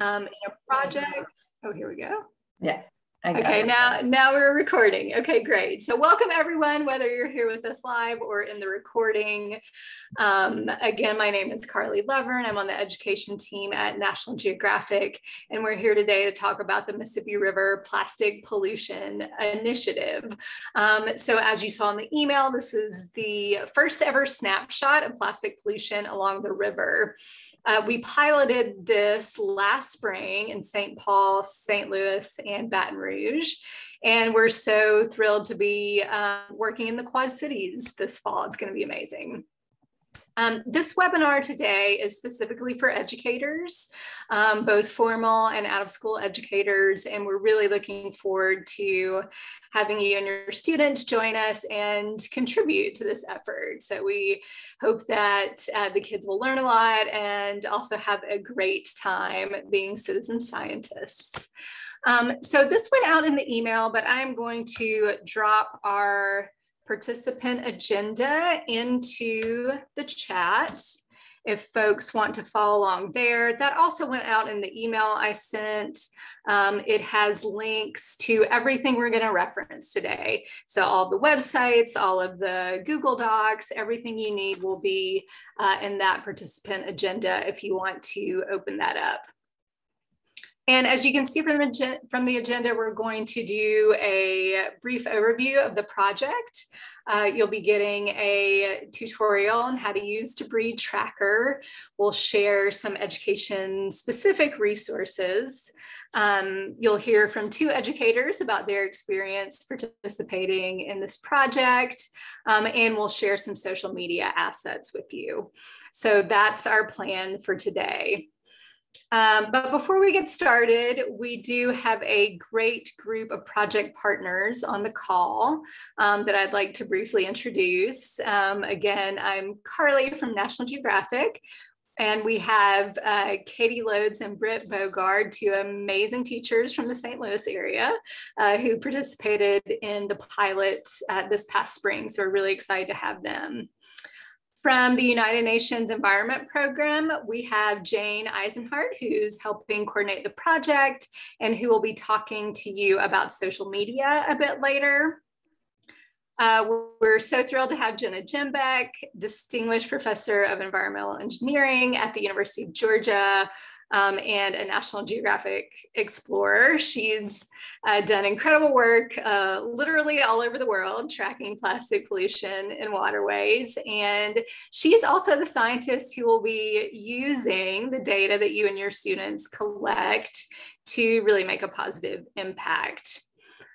um, in a project. Oh, here we go. Yeah. Okay, it. now now we're recording. Okay, great. So welcome everyone, whether you're here with us live or in the recording. Um, again, my name is Carly Lover, and I'm on the education team at National Geographic, and we're here today to talk about the Mississippi River Plastic Pollution Initiative. Um, so as you saw in the email, this is the first ever snapshot of plastic pollution along the river. Uh, we piloted this last spring in St. Paul, St. Louis, and Baton Rouge. And we're so thrilled to be um, working in the Quad Cities this fall. It's going to be amazing. Um, this webinar today is specifically for educators, um, both formal and out of school educators, and we're really looking forward to having you and your students join us and contribute to this effort. So we hope that uh, the kids will learn a lot and also have a great time being citizen scientists. Um, so this went out in the email, but I'm going to drop our participant agenda into the chat if folks want to follow along there. That also went out in the email I sent. Um, it has links to everything we're going to reference today. So all the websites, all of the Google Docs, everything you need will be uh, in that participant agenda if you want to open that up. And as you can see from the, from the agenda, we're going to do a brief overview of the project. Uh, you'll be getting a tutorial on how to use Debris Tracker. We'll share some education specific resources. Um, you'll hear from two educators about their experience participating in this project, um, and we'll share some social media assets with you. So that's our plan for today. Um, but before we get started, we do have a great group of project partners on the call um, that I'd like to briefly introduce. Um, again, I'm Carly from National Geographic. And we have uh, Katie Loads and Britt Bogard, two amazing teachers from the St. Louis area uh, who participated in the pilot uh, this past spring. So we're really excited to have them. From the United Nations Environment Program, we have Jane Eisenhart, who's helping coordinate the project and who will be talking to you about social media a bit later. Uh, we're so thrilled to have Jenna Jambeck, Distinguished Professor of Environmental Engineering at the University of Georgia, um, and a National Geographic explorer. She's uh, done incredible work uh, literally all over the world tracking plastic pollution in waterways. And she's also the scientist who will be using the data that you and your students collect to really make a positive impact.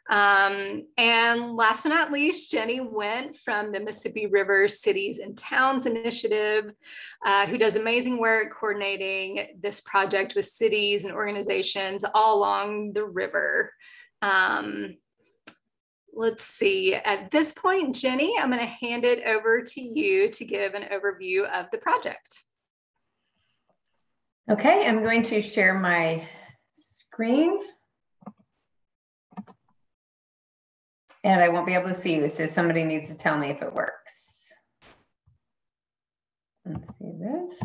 Um, and last but not least, Jenny Went from the Mississippi River Cities and Towns Initiative, uh, who does amazing work coordinating this project with cities and organizations all along the river. Um, let's see, at this point, Jenny, I'm gonna hand it over to you to give an overview of the project. Okay, I'm going to share my screen. And I won't be able to see you, so somebody needs to tell me if it works. Let's see this.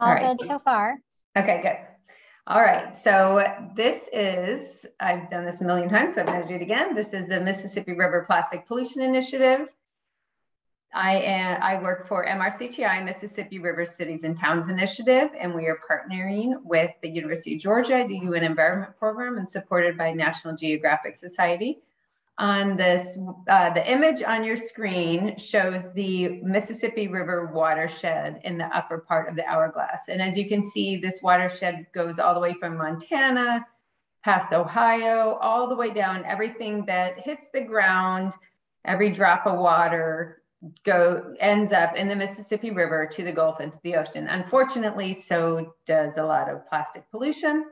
All, All right. good so far. Okay, good. All right, so this is, I've done this a million times, so I'm gonna do it again. This is the Mississippi River Plastic Pollution Initiative. I am, I work for MRCTI, Mississippi River Cities and Towns Initiative, and we are partnering with the University of Georgia, the UN Environment Program, and supported by National Geographic Society on this, uh, the image on your screen shows the Mississippi River watershed in the upper part of the hourglass. And as you can see, this watershed goes all the way from Montana, past Ohio, all the way down. Everything that hits the ground, every drop of water go ends up in the Mississippi River to the Gulf into the ocean. Unfortunately, so does a lot of plastic pollution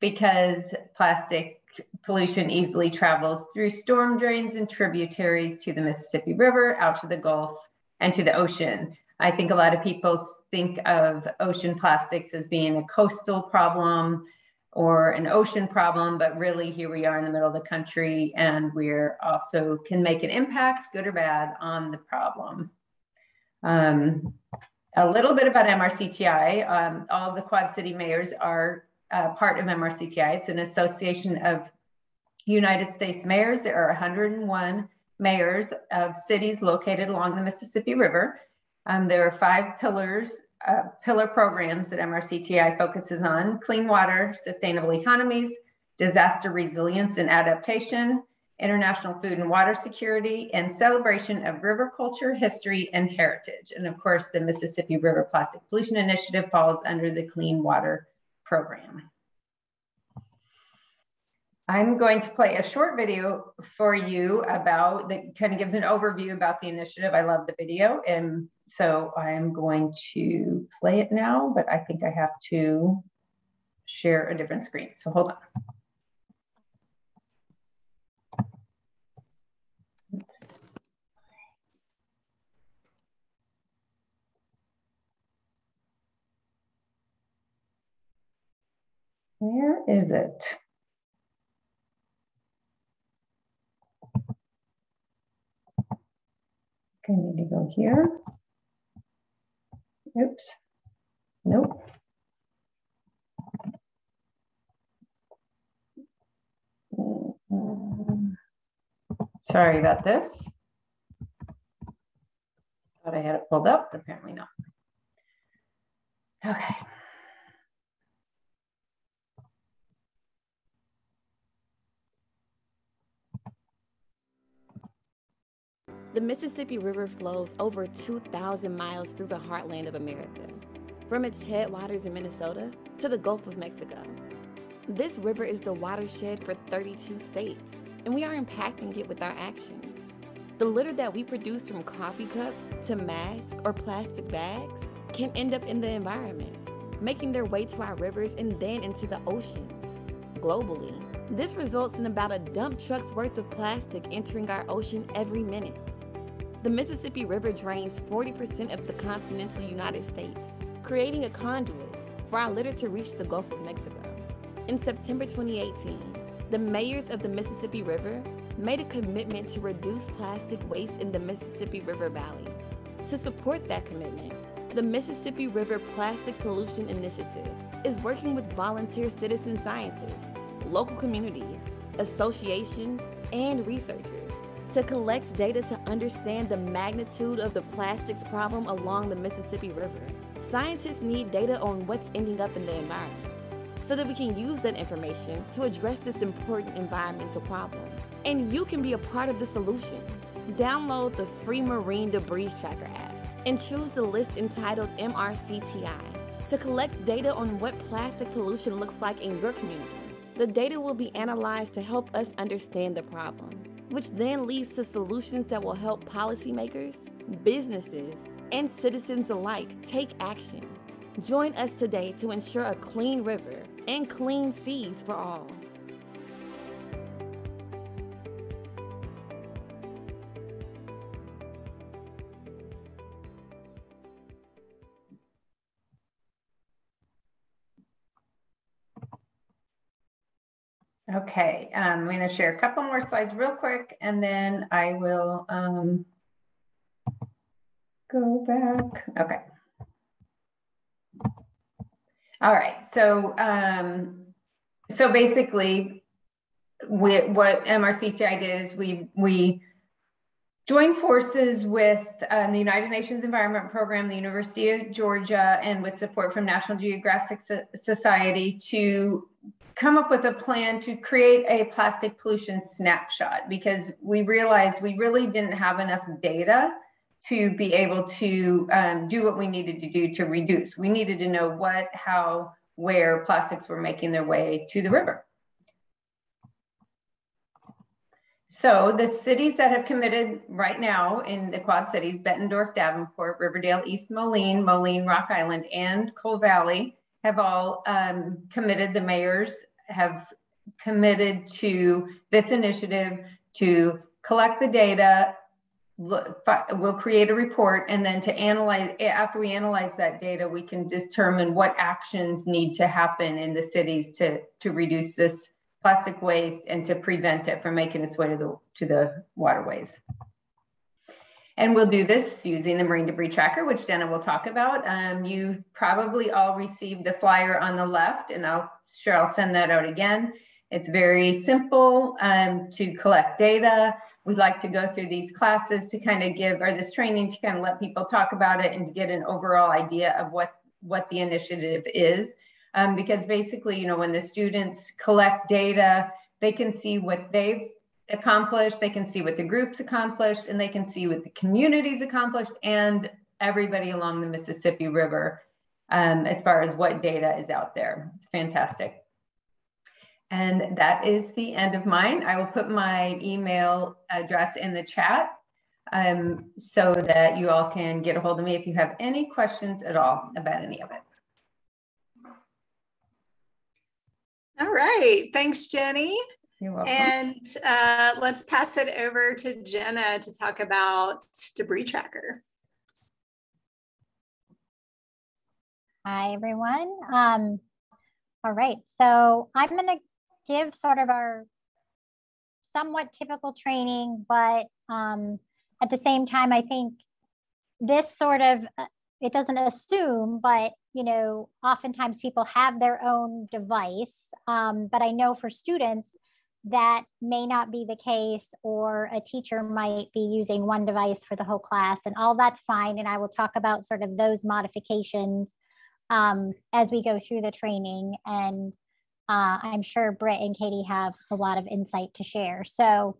because plastic pollution easily travels through storm drains and tributaries to the Mississippi River, out to the Gulf, and to the ocean. I think a lot of people think of ocean plastics as being a coastal problem or an ocean problem, but really here we are in the middle of the country and we're also can make an impact, good or bad, on the problem. Um, A little bit about MRCTI. Um, all the Quad City mayors are uh, part of MRCTI. It's an association of United States mayors. There are 101 mayors of cities located along the Mississippi River. Um, there are five pillars, uh, pillar programs that MRCTI focuses on, clean water, sustainable economies, disaster resilience and adaptation, international food and water security, and celebration of river culture, history, and heritage. And of course, the Mississippi River Plastic Pollution Initiative falls under the Clean Water Program. I'm going to play a short video for you about that kind of gives an overview about the initiative. I love the video. And so I'm going to play it now, but I think I have to share a different screen. So hold on. Where is it? Okay, need to go here. Oops. Nope. Mm-hmm. Sorry about this. Thought I had it pulled up, apparently not. Okay. The Mississippi River flows over 2,000 miles through the heartland of America, from its headwaters in Minnesota to the Gulf of Mexico. This river is the watershed for 32 states, and we are impacting it with our actions. The litter that we produce from coffee cups to masks or plastic bags can end up in the environment, making their way to our rivers and then into the oceans. Globally, this results in about a dump truck's worth of plastic entering our ocean every minute. The Mississippi River drains 40% of the continental United States, creating a conduit for our litter to reach the Gulf of Mexico. In September 2018, the mayors of the Mississippi River made a commitment to reduce plastic waste in the Mississippi River Valley. To support that commitment, the Mississippi River Plastic Pollution Initiative is working with volunteer citizen scientists, local communities, associations, and researchers to collect data to understand the magnitude of the plastics problem along the Mississippi River. Scientists need data on what's ending up in the environment so that we can use that information to address this important environmental problem. And you can be a part of the solution. Download the free Marine Debris Tracker app and choose the list entitled MRCTI to collect data on what plastic pollution looks like in your community. The data will be analyzed to help us understand the problem which then leads to solutions that will help policymakers, businesses, and citizens alike take action. Join us today to ensure a clean river and clean seas for all. Okay, um, I'm going to share a couple more slides real quick, and then I will um, go back. Okay. All right, so um, so basically, we, what MRCTI did is we we joined forces with um, the United Nations Environment Program, the University of Georgia, and with support from National Geographic Society to come up with a plan to create a plastic pollution snapshot because we realized we really didn't have enough data to be able to um, do what we needed to do to reduce. We needed to know what, how, where plastics were making their way to the river. So the cities that have committed right now in the Quad Cities, Bettendorf, Davenport, Riverdale, East Moline, Moline, Rock Island, and Coal Valley have all um, committed, the mayors have committed to this initiative to collect the data, we'll create a report and then to analyze, after we analyze that data, we can determine what actions need to happen in the cities to, to reduce this plastic waste and to prevent it from making its way to the, to the waterways. And we'll do this using the marine debris tracker, which Jenna will talk about. Um, you probably all received the flyer on the left and I'll sure I'll send that out again. It's very simple um, to collect data. We'd like to go through these classes to kind of give, or this training to kind of let people talk about it and to get an overall idea of what, what the initiative is. Um, because basically, you know, when the students collect data, they can see what they've accomplished, they can see what the groups accomplished, and they can see what the communities accomplished and everybody along the Mississippi River um, as far as what data is out there. It's fantastic. And that is the end of mine. I will put my email address in the chat um, so that you all can get a hold of me if you have any questions at all about any of it. All right. Thanks, Jenny. You're welcome. And uh, let's pass it over to Jenna to talk about Debris Tracker. Hi, everyone. Um, all right, so I'm going to give sort of our somewhat typical training, but um, at the same time, I think this sort of uh, it doesn't assume, but you know, oftentimes people have their own device. Um, but I know for students that may not be the case, or a teacher might be using one device for the whole class, and all that's fine. And I will talk about sort of those modifications um, as we go through the training. And uh, I'm sure Britt and Katie have a lot of insight to share. So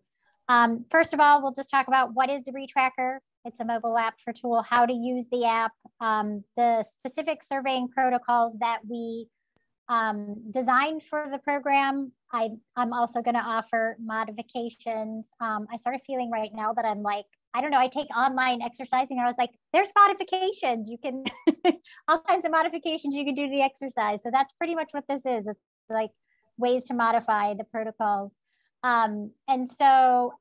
um, first of all, we'll just talk about what is Debris Tracker. It's a mobile app for tool, how to use the app, um, the specific surveying protocols that we um, designed for the program. I, I'm also going to offer modifications. Um, I started feeling right now that I'm like, I don't know, I take online exercising and I was like, there's modifications. You can, all kinds of modifications you can do to the exercise. So that's pretty much what this is. It's like ways to modify the protocols. Um, and so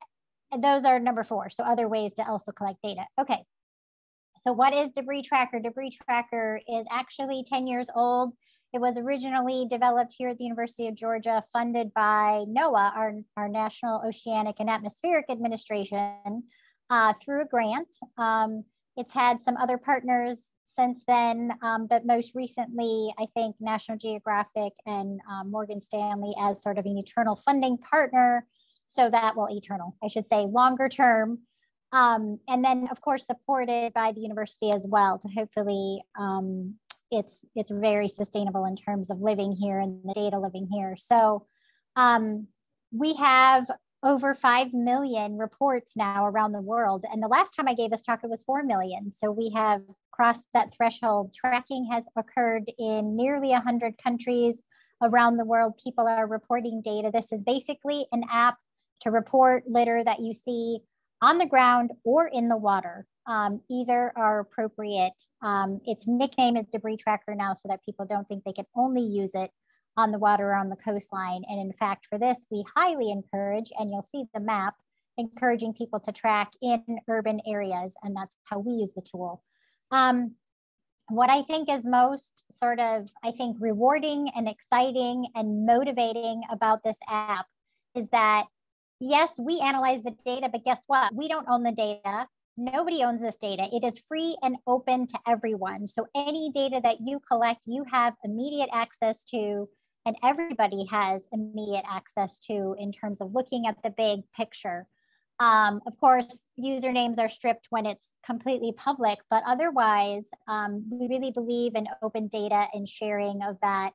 those are number four. So other ways to also collect data. Okay. So what is Debris Tracker? Debris Tracker is actually 10 years old. It was originally developed here at the University of Georgia, funded by NOAA, our, our National Oceanic and Atmospheric Administration, uh, through a grant. Um, it's had some other partners since then, um, but most recently, I think National Geographic and um, Morgan Stanley as sort of an eternal funding partner. So that, well, eternal, I should say, longer term. Um, and then, of course, supported by the university as well to hopefully um, it's it's very sustainable in terms of living here and the data living here. So um, we have over 5 million reports now around the world. And the last time I gave this talk, it was 4 million. So we have crossed that threshold. Tracking has occurred in nearly 100 countries around the world. People are reporting data. This is basically an app to report litter that you see on the ground or in the water. Um, either are appropriate. Um, its nickname is Debris Tracker now so that people don't think they can only use it on the water or on the coastline. And in fact, for this, we highly encourage, and you'll see the map, encouraging people to track in urban areas. And that's how we use the tool. Um, what I think is most sort of, I think, rewarding and exciting and motivating about this app is that, yes, we analyze the data, but guess what? We don't own the data. Nobody owns this data. It is free and open to everyone. So any data that you collect, you have immediate access to and everybody has immediate access to in terms of looking at the big picture. Um, of course, usernames are stripped when it's completely public, but otherwise, um, we really believe in open data and sharing of that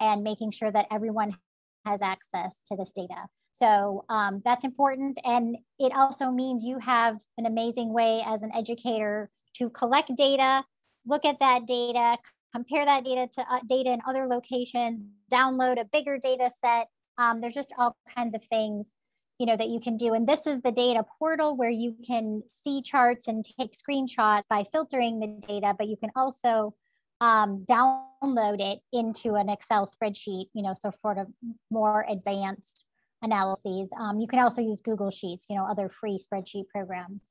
and making sure that everyone has access to this data. So um, that's important. And it also means you have an amazing way as an educator to collect data, look at that data, compare that data to uh, data in other locations, download a bigger data set. Um, there's just all kinds of things you know that you can do and this is the data portal where you can see charts and take screenshots by filtering the data but you can also um, download it into an excel spreadsheet you know so sort of more advanced analyses um, you can also use google sheets you know other free spreadsheet programs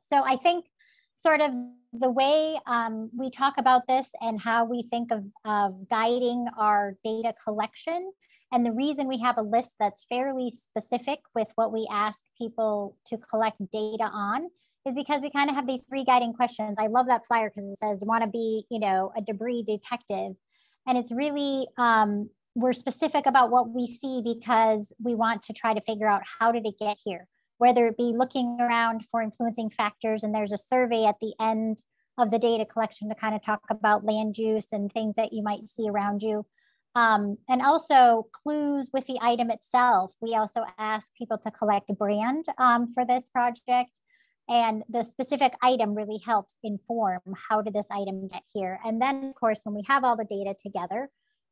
so i think sort of the way um, we talk about this and how we think of, of guiding our data collection. And the reason we have a list that's fairly specific with what we ask people to collect data on is because we kind of have these three guiding questions. I love that flyer because it says, want to be, you know, a debris detective. And it's really, um, we're specific about what we see because we want to try to figure out how did it get here, whether it be looking around for influencing factors. And there's a survey at the end of the data collection to kind of talk about land use and things that you might see around you. Um, and also clues with the item itself. We also ask people to collect a brand um, for this project. And the specific item really helps inform how did this item get here. And then, of course, when we have all the data together,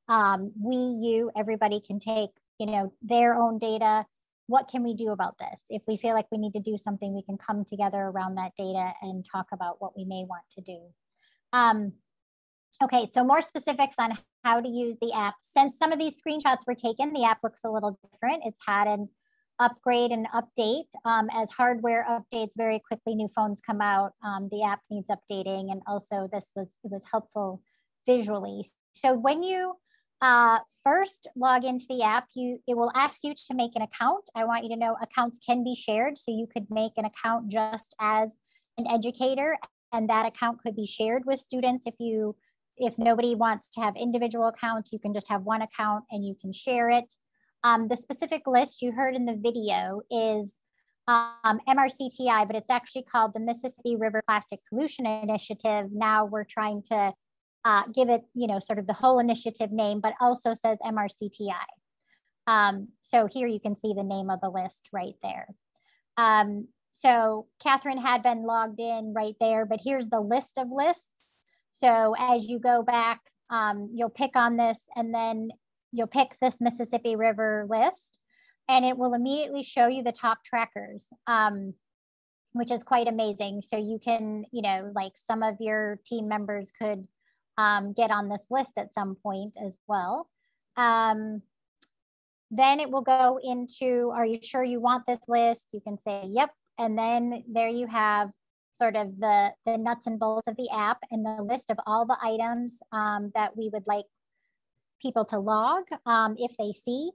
um, we, you, everybody can take, you know, their own data. What can we do about this? If we feel like we need to do something, we can come together around that data and talk about what we may want to do. Um, okay, so more specifics on how to use the app. Since some of these screenshots were taken, the app looks a little different. It's had an upgrade and update. Um, as hardware updates very quickly, new phones come out, um, the app needs updating. And also this was, it was helpful visually. So when you uh, first log into the app, you it will ask you to make an account. I want you to know accounts can be shared. So you could make an account just as an educator and that account could be shared with students if you if nobody wants to have individual accounts, you can just have one account and you can share it. Um, the specific list you heard in the video is um, MRCTI, but it's actually called the Mississippi River Plastic Pollution Initiative. Now we're trying to uh, give it, you know, sort of the whole initiative name, but also says MRCTI. Um, so here you can see the name of the list right there. Um, so Catherine had been logged in right there, but here's the list of lists. So as you go back, um, you'll pick on this and then you'll pick this Mississippi River list and it will immediately show you the top trackers, um, which is quite amazing. So you can, you know, like some of your team members could um, get on this list at some point as well. Um, then it will go into, are you sure you want this list? You can say, yep. And then there you have sort of the, the nuts and bolts of the app and the list of all the items um, that we would like people to log um, if they see.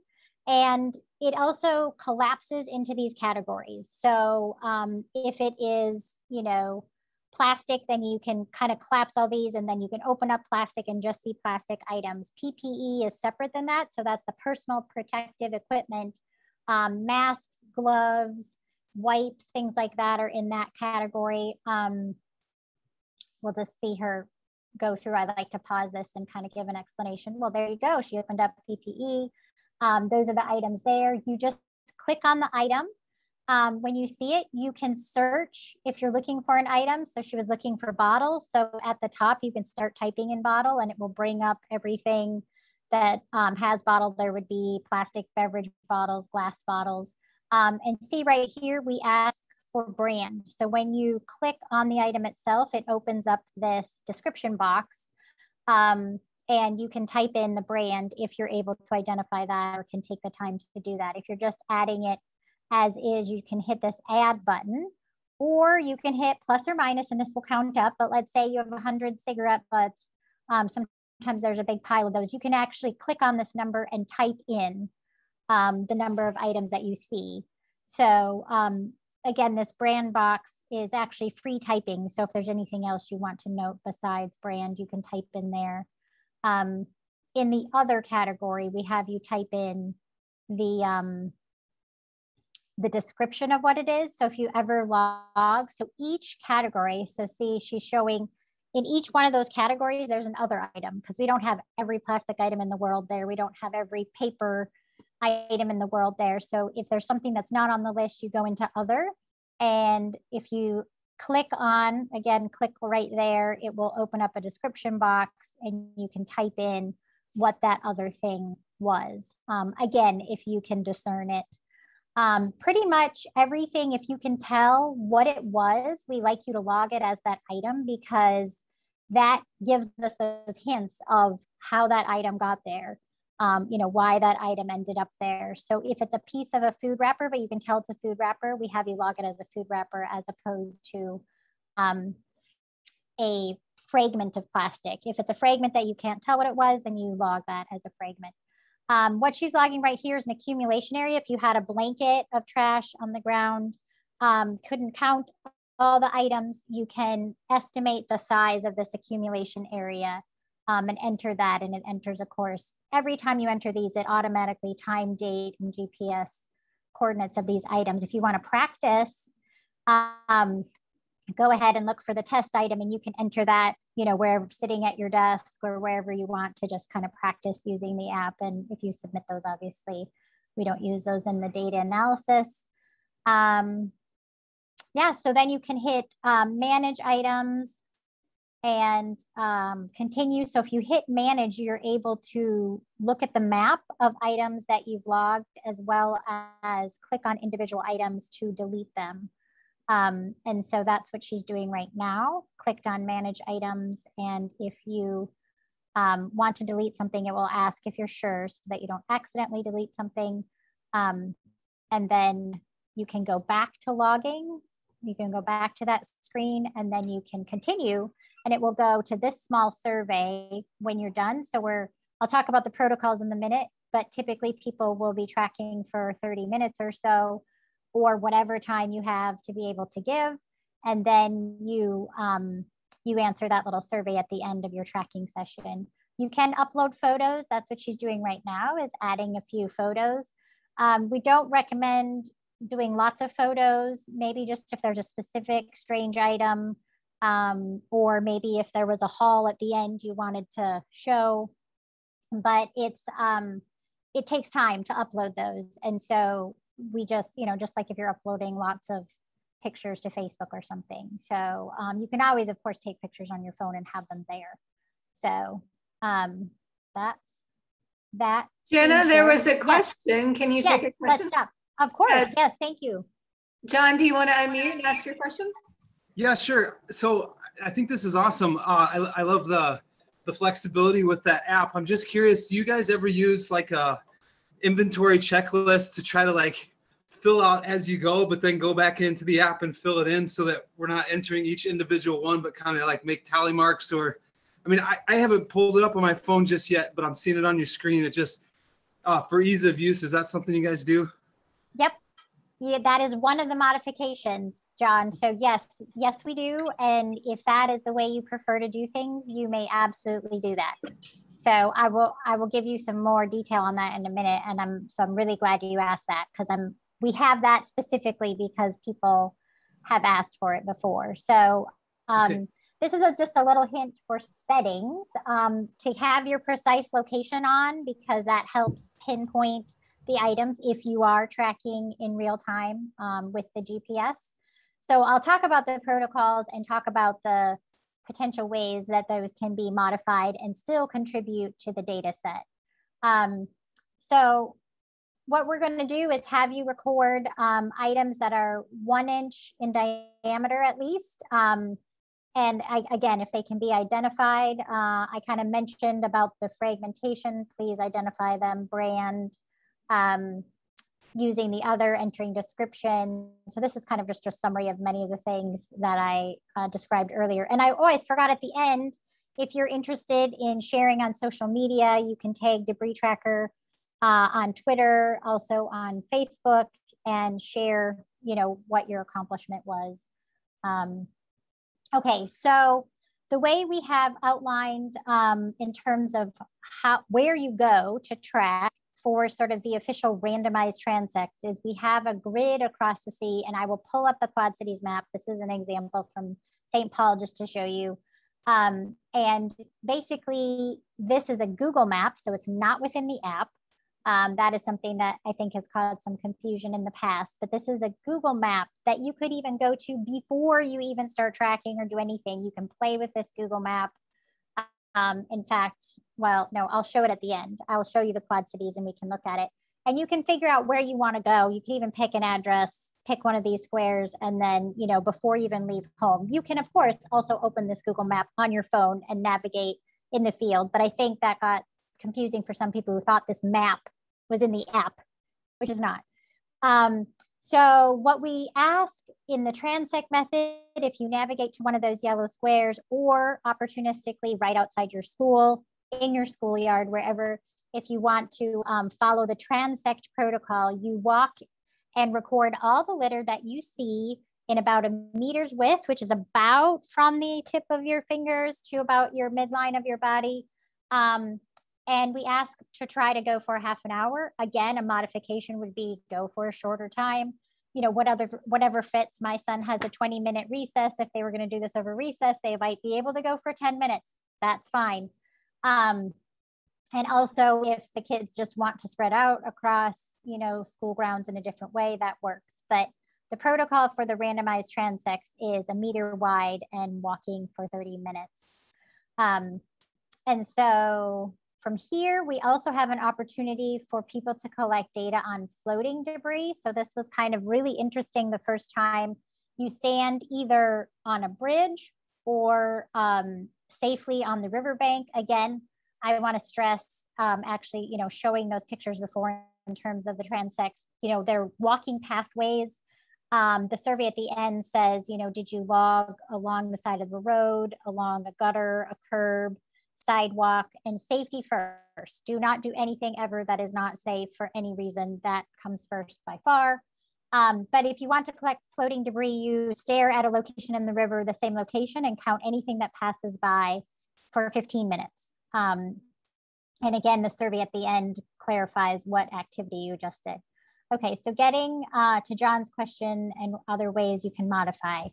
And it also collapses into these categories. So um, if it is, you know, plastic, then you can kind of collapse all these and then you can open up plastic and just see plastic items. PPE is separate than that. So that's the personal protective equipment, um, masks, gloves, wipes, things like that are in that category. Um, we'll just see her go through. I'd like to pause this and kind of give an explanation. Well, there you go. She opened up PPE. Um, those are the items there. You just click on the item. Um, when you see it, you can search if you're looking for an item. So she was looking for bottle. So at the top, you can start typing in bottle and it will bring up everything that um, has bottle. There would be plastic beverage bottles, glass bottles. Um, and see right here, we ask for brand. So when you click on the item itself, it opens up this description box um, and you can type in the brand if you're able to identify that or can take the time to do that. If you're just adding it as is, you can hit this add button or you can hit plus or minus and this will count up. But let's say you have 100 cigarette butts. Um, sometimes there's a big pile of those. You can actually click on this number and type in um, the number of items that you see. So um, again, this brand box is actually free typing. So if there's anything else you want to note besides brand, you can type in there. Um, in the other category, we have you type in the um, the description of what it is. So if you ever log, so each category, so see she's showing in each one of those categories, there's an other item because we don't have every plastic item in the world there. We don't have every paper item in the world there. So if there's something that's not on the list, you go into other. And if you click on, again, click right there, it will open up a description box and you can type in what that other thing was. Um, again, if you can discern it. Um, pretty much everything, if you can tell what it was, we like you to log it as that item because that gives us those hints of how that item got there um, you know, why that item ended up there. So if it's a piece of a food wrapper, but you can tell it's a food wrapper, we have you log it as a food wrapper as opposed to um, a fragment of plastic. If it's a fragment that you can't tell what it was, then you log that as a fragment. Um, what she's logging right here is an accumulation area. If you had a blanket of trash on the ground, um, couldn't count all the items, you can estimate the size of this accumulation area um, and enter that and it enters a course. Every time you enter these, it automatically time, date, and GPS coordinates of these items. If you want to practice, um, go ahead and look for the test item and you can enter that, you know, wherever sitting at your desk or wherever you want to just kind of practice using the app. And if you submit those, obviously, we don't use those in the data analysis. Um, yeah, so then you can hit um, manage items and um, continue. So if you hit manage, you're able to look at the map of items that you've logged as well as click on individual items to delete them. Um, and so that's what she's doing right now. Clicked on manage items. And if you um, want to delete something, it will ask if you're sure so that you don't accidentally delete something. Um, and then you can go back to logging. You can go back to that screen and then you can continue and it will go to this small survey when you're done. So we're, I'll talk about the protocols in a minute, but typically people will be tracking for 30 minutes or so or whatever time you have to be able to give. And then you, um, you answer that little survey at the end of your tracking session. You can upload photos. That's what she's doing right now is adding a few photos. Um, we don't recommend doing lots of photos, maybe just if there's a specific strange item um, or maybe if there was a haul at the end you wanted to show. But it's, um, it takes time to upload those. And so we just, you know, just like if you're uploading lots of pictures to Facebook or something. So um, you can always, of course, take pictures on your phone and have them there. So um, that's that. Jenna, there was a question. Yes. Can you yes, take a question? Let's stop. Of course. Uh, yes. Thank you. John, do you want to unmute and ask your question? Yeah, sure. So I think this is awesome. Uh, I, I love the the flexibility with that app. I'm just curious, do you guys ever use like a inventory checklist to try to like fill out as you go, but then go back into the app and fill it in so that we're not entering each individual one, but kind of like make tally marks or, I mean, I, I haven't pulled it up on my phone just yet, but I'm seeing it on your screen. It just, uh, for ease of use, is that something you guys do? Yep. Yeah, that is one of the modifications, John. So yes, yes, we do. And if that is the way you prefer to do things, you may absolutely do that. So I will I will give you some more detail on that in a minute. And I'm so I'm really glad you asked that because I'm we have that specifically because people have asked for it before. So um, okay. this is a, just a little hint for settings um, to have your precise location on because that helps pinpoint the items if you are tracking in real time um, with the GPS. So I'll talk about the protocols and talk about the potential ways that those can be modified and still contribute to the data set. Um, so what we're going to do is have you record um, items that are one inch in diameter at least. Um, and I, again, if they can be identified, uh, I kind of mentioned about the fragmentation, please identify them, brand, um, using the other entering description. So this is kind of just a summary of many of the things that I uh, described earlier. And I always forgot at the end, if you're interested in sharing on social media, you can tag Debris Tracker uh, on Twitter, also on Facebook, and share, you know, what your accomplishment was. Um, okay, so the way we have outlined um, in terms of how where you go to track for sort of the official randomized transect is we have a grid across the sea and I will pull up the Quad Cities map. This is an example from St. Paul just to show you. Um, and basically this is a Google map, so it's not within the app. Um, that is something that I think has caused some confusion in the past, but this is a Google map that you could even go to before you even start tracking or do anything. You can play with this Google map um, in fact, well, no, I'll show it at the end. I'll show you the quad cities and we can look at it. And you can figure out where you want to go. You can even pick an address, pick one of these squares, and then, you know, before you even leave home, you can, of course, also open this Google map on your phone and navigate in the field. But I think that got confusing for some people who thought this map was in the app, which is not. Um, so what we ask in the transect method, if you navigate to one of those yellow squares or opportunistically right outside your school, in your schoolyard, wherever, if you want to um, follow the transect protocol, you walk and record all the litter that you see in about a meter's width, which is about from the tip of your fingers to about your midline of your body. Um, and we ask to try to go for half an hour. Again, a modification would be go for a shorter time. You know, whatever whatever fits. My son has a 20 minute recess. If they were going to do this over recess, they might be able to go for 10 minutes. That's fine. Um, and also, if the kids just want to spread out across, you know, school grounds in a different way, that works. But the protocol for the randomized transects is a meter wide and walking for 30 minutes. Um, and so from here, we also have an opportunity for people to collect data on floating debris. So this was kind of really interesting the first time you stand either on a bridge or um, safely on the riverbank. Again, I want to stress um, actually, you know, showing those pictures before in terms of the transects, you know, they're walking pathways. Um, the survey at the end says, you know, did you log along the side of the road, along a gutter, a curb, sidewalk, and safety first. Do not do anything ever that is not safe for any reason. That comes first by far. Um, but if you want to collect floating debris, you stare at a location in the river, the same location, and count anything that passes by for 15 minutes. Um, and again, the survey at the end clarifies what activity you just did. Okay, so getting uh, to John's question and other ways you can modify.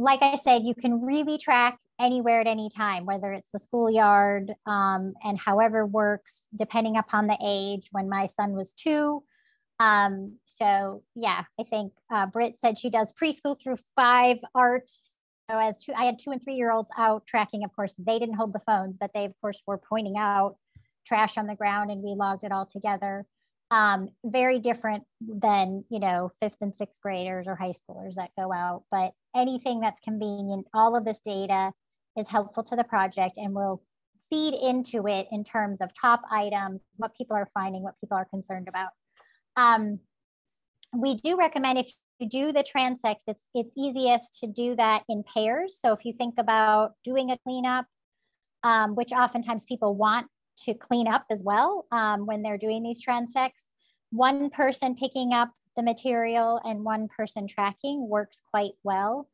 Like I said, you can really track anywhere at any time, whether it's the schoolyard um, and however works, depending upon the age. When my son was two, um, so yeah, I think uh, Britt said she does preschool through five art. So as two, I had two and three year olds out tracking. Of course, they didn't hold the phones, but they of course were pointing out trash on the ground, and we logged it all together. Um, very different than you know fifth and sixth graders or high schoolers that go out, but anything that's convenient. All of this data is helpful to the project and will feed into it in terms of top items, what people are finding, what people are concerned about. Um, we do recommend if you do the transects, it's, it's easiest to do that in pairs. So if you think about doing a cleanup, um, which oftentimes people want to clean up as well um, when they're doing these transects, one person picking up the material and one person tracking works quite well.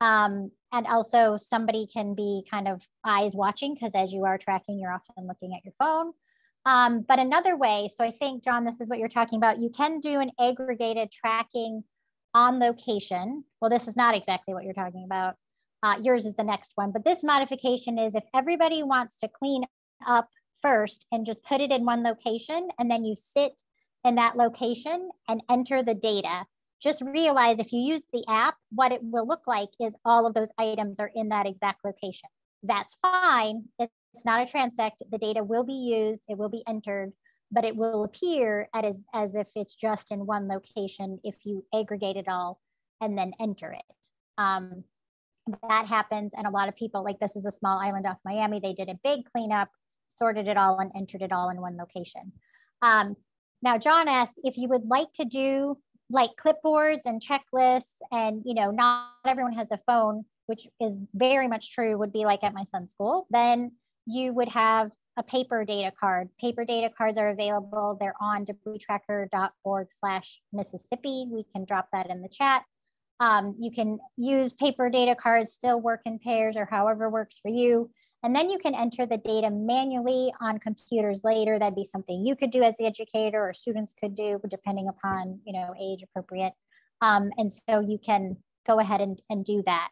Um, and also somebody can be kind of eyes watching because as you are tracking, you're often looking at your phone. Um, but another way, so I think, John, this is what you're talking about. You can do an aggregated tracking on location. Well, this is not exactly what you're talking about. Uh, yours is the next one. But this modification is if everybody wants to clean up first and just put it in one location, and then you sit in that location and enter the data just realize if you use the app, what it will look like is all of those items are in that exact location. That's fine. It's not a transect. The data will be used, it will be entered, but it will appear as, as if it's just in one location if you aggregate it all and then enter it. Um, that happens. And a lot of people, like this is a small island off Miami, they did a big cleanup, sorted it all, and entered it all in one location. Um, now, John asked if you would like to do like clipboards and checklists and you know not everyone has a phone which is very much true would be like at my son's school. Then you would have a paper data card. Paper data cards are available. They're on debristracker.org slash mississippi. We can drop that in the chat. Um, you can use paper data cards still work in pairs or however works for you and then you can enter the data manually on computers later. That'd be something you could do as the educator or students could do, depending upon, you know, age appropriate. Um, and so you can go ahead and, and do that.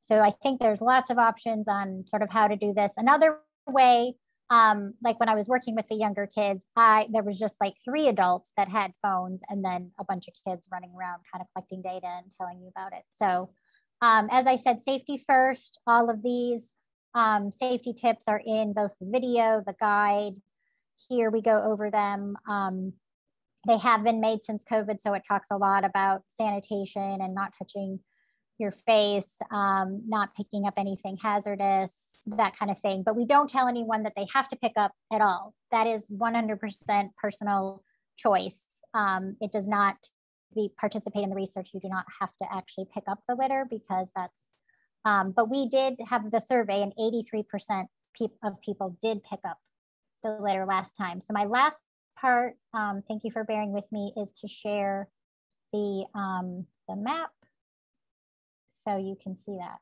So I think there's lots of options on sort of how to do this. Another way, um, like when I was working with the younger kids, I there was just like three adults that had phones and then a bunch of kids running around kind of collecting data and telling you about it. So um, as I said, safety first, all of these um, safety tips are in both the video, the guide. Here we go over them. Um, they have been made since COVID, so it talks a lot about sanitation and not touching your face, um, not picking up anything hazardous, that kind of thing. But we don't tell anyone that they have to pick up at all. That is 100% personal choice. Um, it does not be participate in the research. You do not have to actually pick up the litter because that's um, but we did have the survey and 83% pe of people did pick up the litter last time. So my last part, um, thank you for bearing with me, is to share the, um, the map. so you can see that.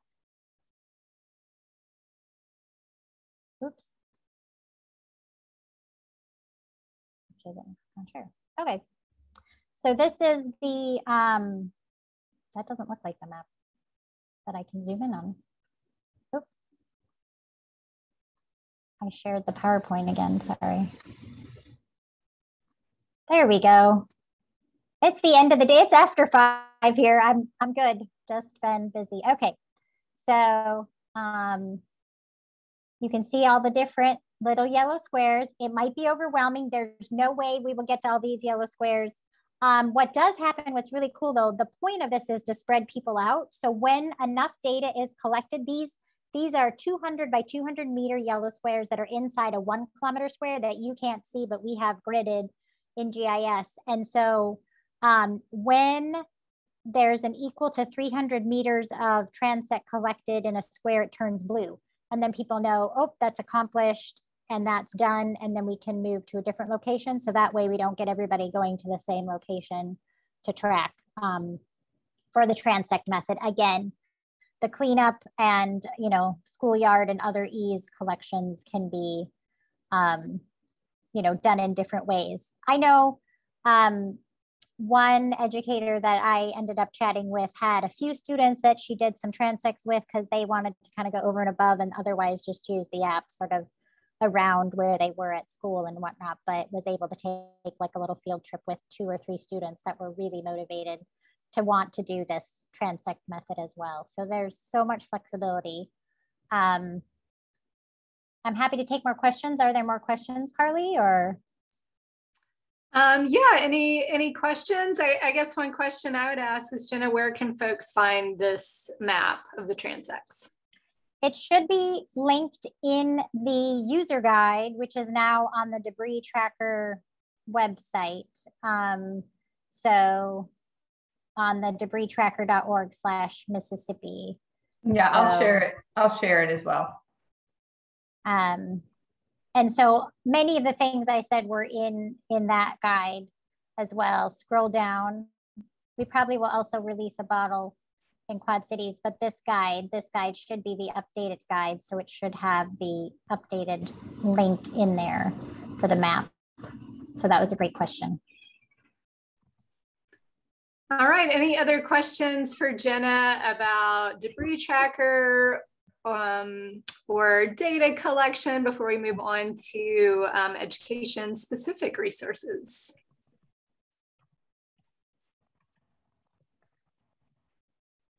Oops. Not sure. Okay. So this is the, um, that doesn't look like the map that I can zoom in on. Oop. I shared the PowerPoint again, sorry. There we go. It's the end of the day. It's after five here. I'm, I'm good. Just been busy. Okay. So um, you can see all the different little yellow squares. It might be overwhelming. There's no way we will get to all these yellow squares. Um, what does happen, what's really cool though, the point of this is to spread people out. So when enough data is collected, these, these are 200 by 200 meter yellow squares that are inside a one kilometer square that you can't see, but we have gridded in GIS. And so um, when there's an equal to 300 meters of transect collected in a square, it turns blue. And then people know, oh, that's accomplished and that's done. And then we can move to a different location. So that way we don't get everybody going to the same location to track um, for the transect method. Again, the cleanup and, you know, schoolyard and other ease collections can be, um, you know, done in different ways. I know um, one educator that I ended up chatting with had a few students that she did some transects with because they wanted to kind of go over and above and otherwise just use the app sort of around where they were at school and whatnot, but was able to take like a little field trip with two or three students that were really motivated to want to do this transect method as well. So there's so much flexibility. Um, I'm happy to take more questions. Are there more questions, Carly, or? Um, yeah, any any questions? I, I, guess one question I would ask is, Jenna, where can folks find this map of the transects? It should be linked in the user guide, which is now on the debris tracker website. Um, so on the debristracker.org slash Mississippi. Yeah, so, I'll share it. I'll share it as well. Um, and so many of the things I said were in in that guide as well. Scroll down. We probably will also release a bottle in Quad Cities, but this guide, this guide should be the updated guide. So it should have the updated link in there for the map. So that was a great question. All right, any other questions for Jenna about debris tracker um, or data collection before we move on to um, education specific resources?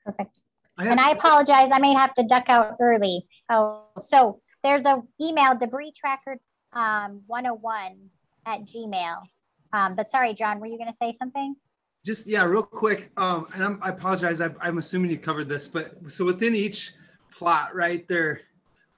Perfect. I and I apologize, I may have to duck out early. Oh, so there's a email debris tracker um, 101 at Gmail. Um, but sorry, John, were you going to say something? Just yeah, real quick. Um, and I'm, i apologize. I, I'm assuming you covered this, but so within each plot, right there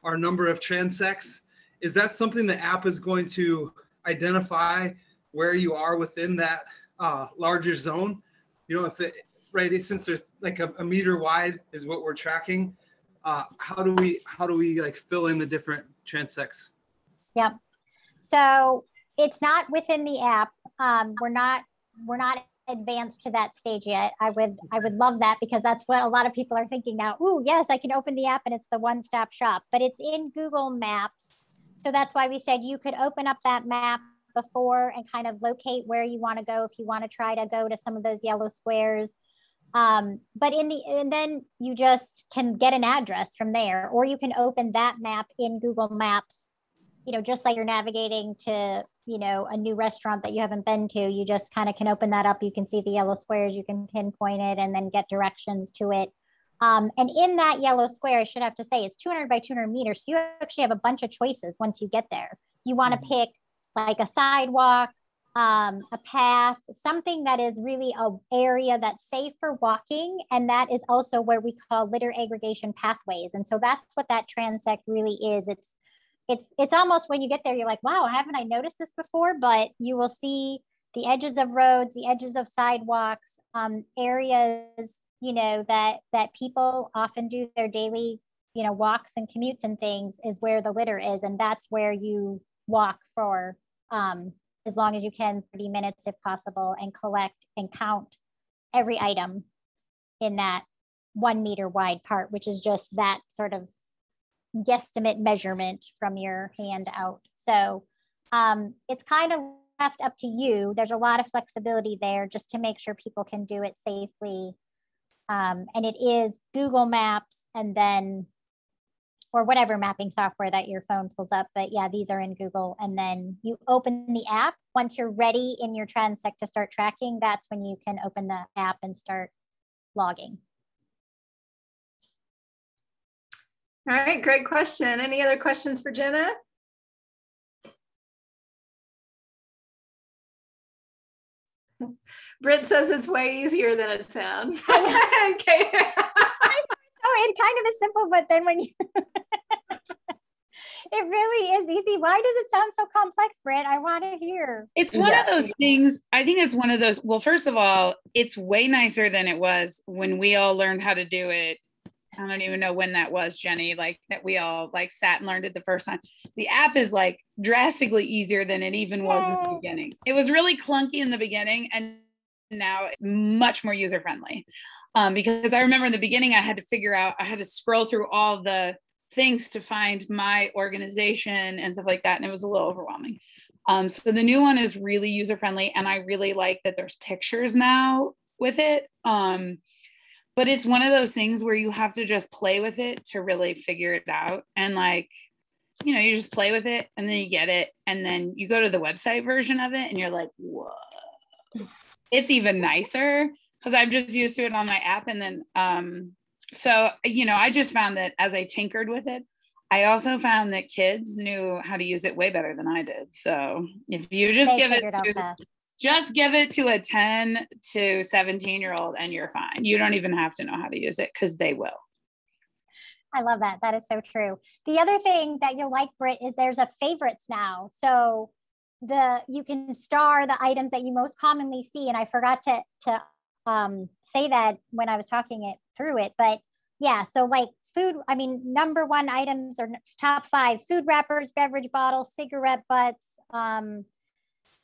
are a number of transects. Is that something the app is going to identify where you are within that uh, larger zone? You know, if it right since there's like a, a meter wide is what we're tracking. Uh, how do we how do we like fill in the different transects? Yep. So it's not within the app. Um, we're not we're not advanced to that stage yet. I would i would love that because that's what a lot of people are thinking now. Oh yes i can open the app and it's the one-stop shop but it's in google maps. So that's why we said you could open up that map before and kind of locate where you want to go if you want to try to go to some of those yellow squares um, but in the and then you just can get an address from there, or you can open that map in Google Maps. You know, just like you're navigating to you know a new restaurant that you haven't been to, you just kind of can open that up. You can see the yellow squares, you can pinpoint it, and then get directions to it. Um, and in that yellow square, I should have to say it's 200 by 200 meters. So you actually have a bunch of choices once you get there. You want to mm-hmm. pick like a sidewalk, um, a path, something that is really a area that's safe for walking. And that is also where we call litter aggregation pathways. And so that's what that transect really is. It's it's it's almost when you get there, you're like, wow, haven't I noticed this before? But you will see the edges of roads, the edges of sidewalks, um, areas, you know, that that people often do their daily, you know, walks and commutes and things is where the litter is. And that's where you walk for um, as long as you can, 30 minutes if possible, and collect and count every item in that one meter wide part, which is just that sort of guesstimate measurement from your hand out. So um, it's kind of left up to you. There's a lot of flexibility there just to make sure people can do it safely. Um, and it is Google Maps and then, or whatever mapping software that your phone pulls up. But yeah, these are in Google. And then you open the app. Once you're ready in your Transect to start tracking, that's when you can open the app and start logging. All right, great question. Any other questions for Jenna? Britt says it's way easier than it sounds. okay. oh, it kind of is simple, but then when you it really is easy. Why does it sound so complex, Britt? I want to hear. It's one yeah. of those things. I think it's one of those. Well, first of all, it's way nicer than it was when we all learned how to do it I don't even know when that was, Jenny, like that we all like sat and learned it the first time. The app is like drastically easier than it even was in the beginning. It was really clunky in the beginning and now it's much more user friendly. Um, because I remember in the beginning, I had to figure out, I had to scroll through all the things to find my organization and stuff like that. And it was a little overwhelming. Um, so the new one is really user friendly. And I really like that there's pictures now with it. Um, but it's one of those things where you have to just play with it to really figure it out and like you know you just play with it and then you get it and then you go to the website version of it and you're like whoa it's even nicer because i'm just used to it on my app and then um so you know i just found that as i tinkered with it i also found that kids knew how to use it way better than i did so if you just they give it to just give it to a 10 to 17 year old and you're fine. You don't even have to know how to use it because they will. I love that. That is so true. The other thing that you'll like, Britt, is there's a favorites now. So the you can star the items that you most commonly see. And I forgot to to um, say that when I was talking it through it, but yeah. So like food, I mean, number one items or top five: food wrappers, beverage bottles, cigarette butts, um,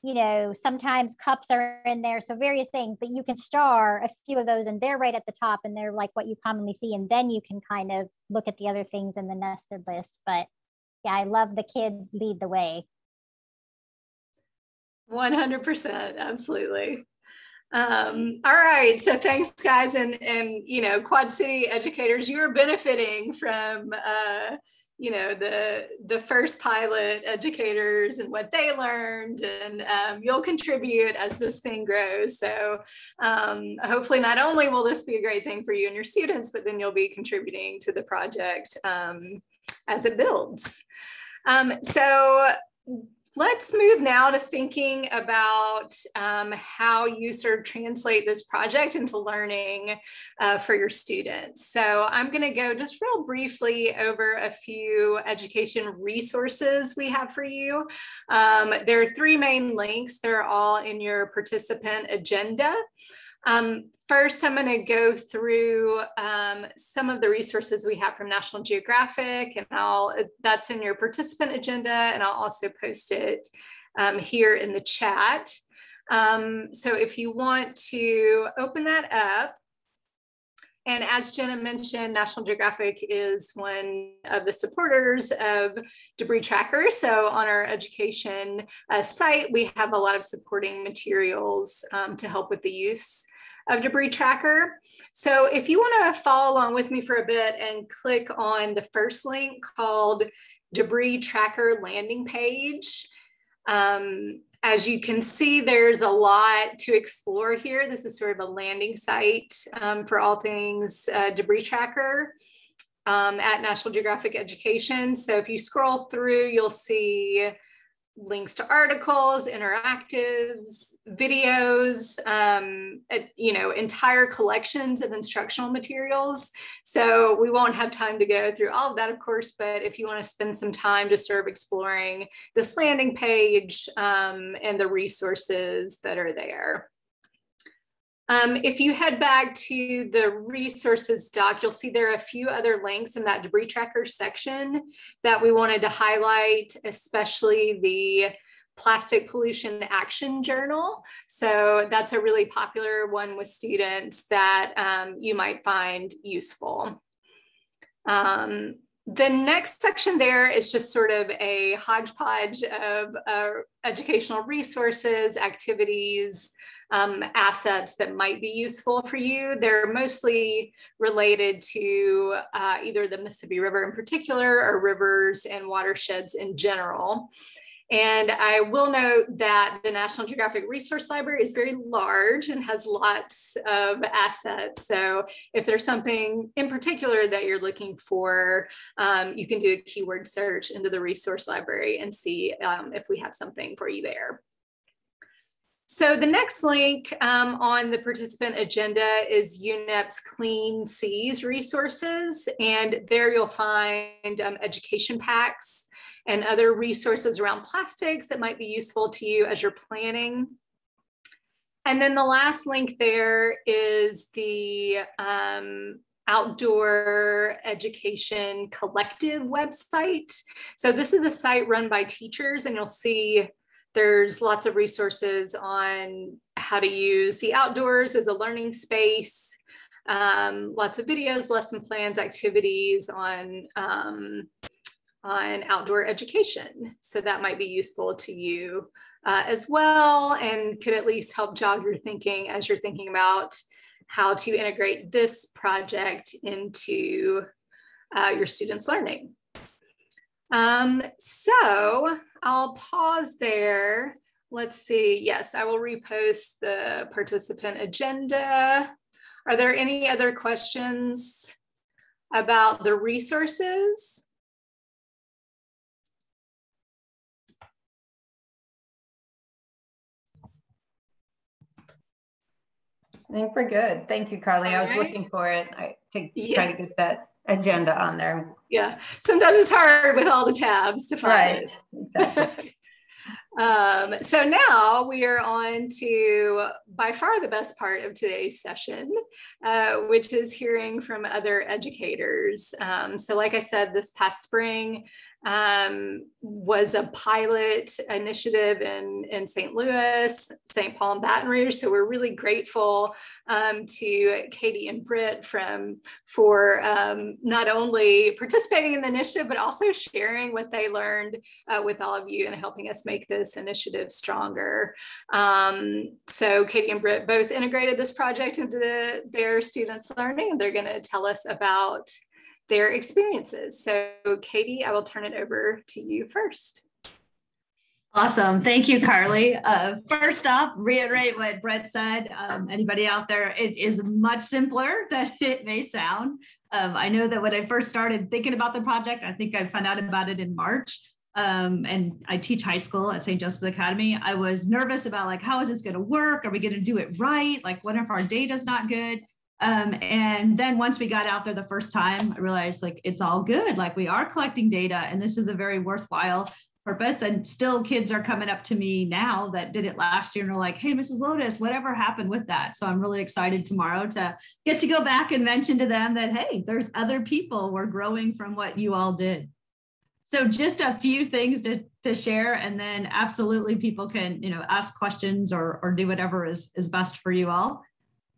you know, sometimes cups are in there, so various things, but you can star a few of those and they're right at the top and they're like what you commonly see. And then you can kind of look at the other things in the nested list. But yeah, I love the kids lead the way. 100%. Absolutely. Um, all right. So thanks guys. And, and, you know, Quad City educators, you are benefiting from, uh, you know the the first pilot educators and what they learned and um, you'll contribute as this thing grows so um, hopefully not only will this be a great thing for you and your students but then you'll be contributing to the project um, as it builds um, so Let's move now to thinking about um, how you sort of translate this project into learning uh, for your students. So I'm going to go just real briefly over a few education resources we have for you. Um, there are three main links. They're all in your participant agenda. Um, first, I'm going to go through um, some of the resources we have from National Geographic, and I'll that's in your participant agenda, and I'll also post it um, here in the chat. Um, so if you want to open that up, and as Jenna mentioned, National Geographic is one of the supporters of Debris Tracker. So on our education uh, site, we have a lot of supporting materials um, to help with the use of Debris Tracker. So if you want to follow along with me for a bit and click on the first link called Debris Tracker landing page, um, as you can see, there's a lot to explore here. This is sort of a landing site um, for all things uh, debris tracker um, at National Geographic Education. So if you scroll through, you'll see links to articles, interactives, videos, um, you know, entire collections of instructional materials. So we won't have time to go through all of that, of course, but if you want to spend some time to sort of exploring this landing page um, and the resources that are there. Um, if you head back to the resources doc, you'll see there are a few other links in that debris tracker section that we wanted to highlight, especially the Plastic Pollution Action Journal. So that's a really popular one with students that um, you might find useful. Um, the next section there is just sort of a hodgepodge of uh, educational resources, activities, um, assets that might be useful for you. They're mostly related to uh, either the Mississippi River in particular or rivers and watersheds in general. And I will note that the National Geographic Resource Library is very large and has lots of assets. So if there's something in particular that you're looking for, um, you can do a keyword search into the resource library and see um, if we have something for you there. So the next link um, on the participant agenda is UNEP's Clean Seas resources. And there you'll find um, education packs and other resources around plastics that might be useful to you as you're planning. And then the last link there is the um, Outdoor Education Collective website. So this is a site run by teachers and you'll see there's lots of resources on how to use the outdoors as a learning space, um, lots of videos, lesson plans, activities on um, on outdoor education. So that might be useful to you uh, as well and could at least help jog your thinking as you're thinking about how to integrate this project into uh, your students' learning. Um, so I'll pause there. Let's see. Yes, I will repost the participant agenda. Are there any other questions about the resources? I think we're good. Thank you, Carly. All I was right. looking for it. I to yeah. try to get that agenda on there. Yeah. Sometimes it's hard with all the tabs to find right. it. Exactly. um, so now we are on to by far the best part of today's session, uh, which is hearing from other educators. Um, so like I said, this past spring, um, was a pilot initiative in, in St. Louis, St. Paul, and Baton Rouge. So we're really grateful um, to Katie and Britt from for um, not only participating in the initiative, but also sharing what they learned uh, with all of you and helping us make this initiative stronger. Um, so Katie and Britt both integrated this project into the, their students' learning. They're going to tell us about their experiences. So, Katie, I will turn it over to you first. Awesome. Thank you, Carly. Uh, first off, reiterate what Brett said. Um, anybody out there, it is much simpler than it may sound. Um, I know that when I first started thinking about the project, I think I found out about it in March. Um, and I teach high school at St. Joseph Academy. I was nervous about like, how is this going to work? Are we going to do it right? Like, what if our data's not good? Um, and then once we got out there the first time, I realized like it's all good. Like we are collecting data, and this is a very worthwhile purpose. And still, kids are coming up to me now that did it last year and are like, "Hey, Mrs. Lotus, whatever happened with that?" So I'm really excited tomorrow to get to go back and mention to them that hey, there's other people. We're growing from what you all did. So just a few things to, to share, and then absolutely people can you know ask questions or or do whatever is is best for you all.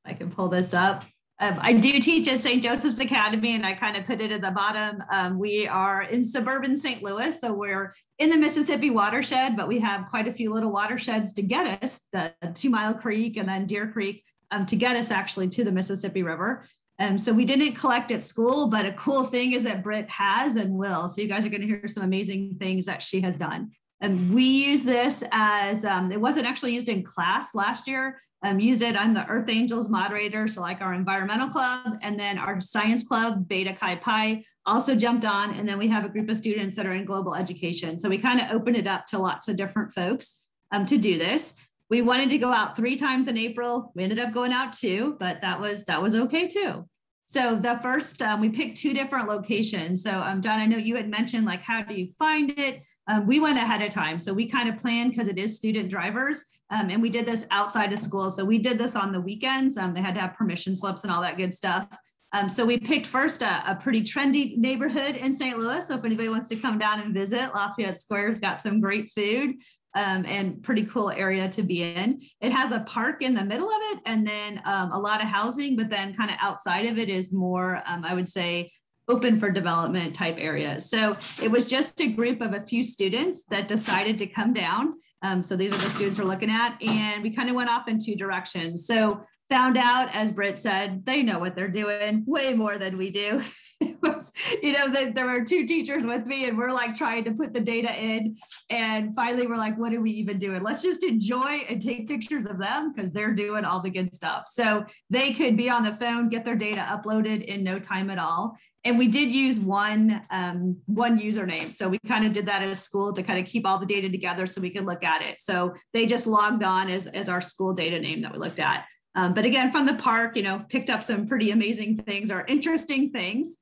I can pull this up. Um, I do teach at St. Joseph's Academy, and I kind of put it at the bottom. Um, we are in suburban St. Louis, so we're in the Mississippi watershed, but we have quite a few little watersheds to get us the Two Mile Creek and then Deer Creek um, to get us actually to the Mississippi River. Um, so we didn't collect at school, but a cool thing is that Britt has and will. So you guys are going to hear some amazing things that she has done. And we use this as um, it wasn't actually used in class last year. Um, use it. I'm the Earth Angels moderator, so like our environmental club, and then our science club, Beta Chi Pi, also jumped on. And then we have a group of students that are in global education. So we kind of open it up to lots of different folks um, to do this. We wanted to go out three times in April. We ended up going out two, but that was that was okay too. So the first, um, we picked two different locations. So um, John, I know you had mentioned like, how do you find it? Um, we went ahead of time. So we kind of planned because it is student drivers um, and we did this outside of school. So we did this on the weekends. Um, they had to have permission slips and all that good stuff. Um, so we picked first a, a, pretty trendy neighborhood in St. Louis. So if anybody wants to come down and visit, Lafayette Square's got some great food. Um, and pretty cool area to be in. It has a park in the middle of it and then um, a lot of housing, but then kind of outside of it is more, um, I would say, open for development type areas. So it was just a group of a few students that decided to come down. Um, so these are the students we're looking at, and we kind of went off in two directions. So found out, as Britt said, they know what they're doing way more than we do. you know, that there were two teachers with me and we're like trying to put the data in. And finally, we're like, what are we even doing? Let's just enjoy and take pictures of them because they're doing all the good stuff. So they could be on the phone, get their data uploaded in no time at all. And we did use one um, one username. So we kind of did that at a school to kind of keep all the data together so we could look at it. So they just logged on as, as our school data name that we looked at. Um, but again, from the park, you know, picked up some pretty amazing things or interesting things.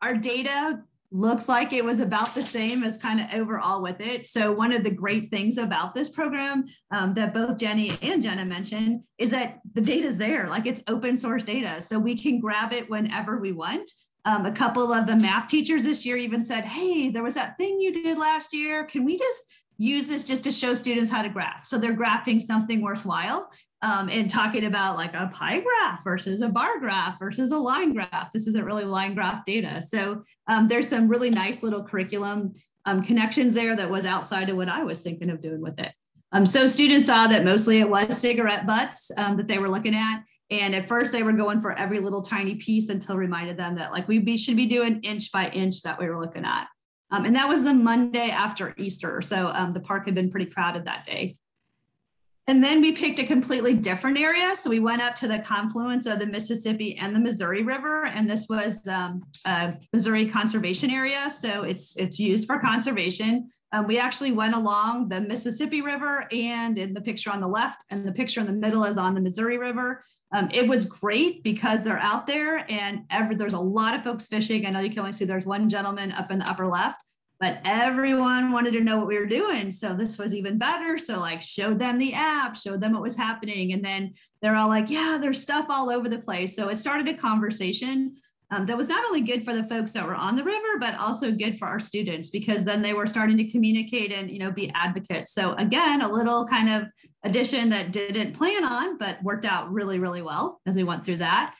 Our data looks like it was about the same as kind of overall with it. So one of the great things about this program um, that both Jenny and Jenna mentioned is that the data is there, like it's open source data. So we can grab it whenever we want. Um, a couple of the math teachers this year even said, hey, there was that thing you did last year. Can we just use this just to show students how to graph? So they're graphing something worthwhile um, and talking about like a pie graph versus a bar graph versus a line graph. This isn't really line graph data. So um, there's some really nice little curriculum um, connections there that was outside of what I was thinking of doing with it. Um, so students saw that mostly it was cigarette butts um, that they were looking at. And at first they were going for every little tiny piece until reminded them that like we be, should be doing inch by inch that we were looking at. Um, and that was the Monday after Easter. So the park had been pretty crowded that day. And then we picked a completely different area. So we went up to the confluence of the Mississippi and the Missouri River, and this was um, a Missouri conservation area. So it's it's used for conservation. Um, we actually went along the Mississippi River, and in the picture on the left, and the picture in the middle is on the Missouri River. Um, it was great because they're out there, and every, there's a lot of folks fishing. I know you can only see there's one gentleman up in the upper left but everyone wanted to know what we were doing. So this was even better. So like showed them the app, showed them what was happening. And then they're all like, yeah, there's stuff all over the place. So it started a conversation um, that was not only good for the folks that were on the river, but also good for our students because then they were starting to communicate and, you know, be advocates. So again, a little kind of addition that didn't plan on, but worked out really, really well as we went through that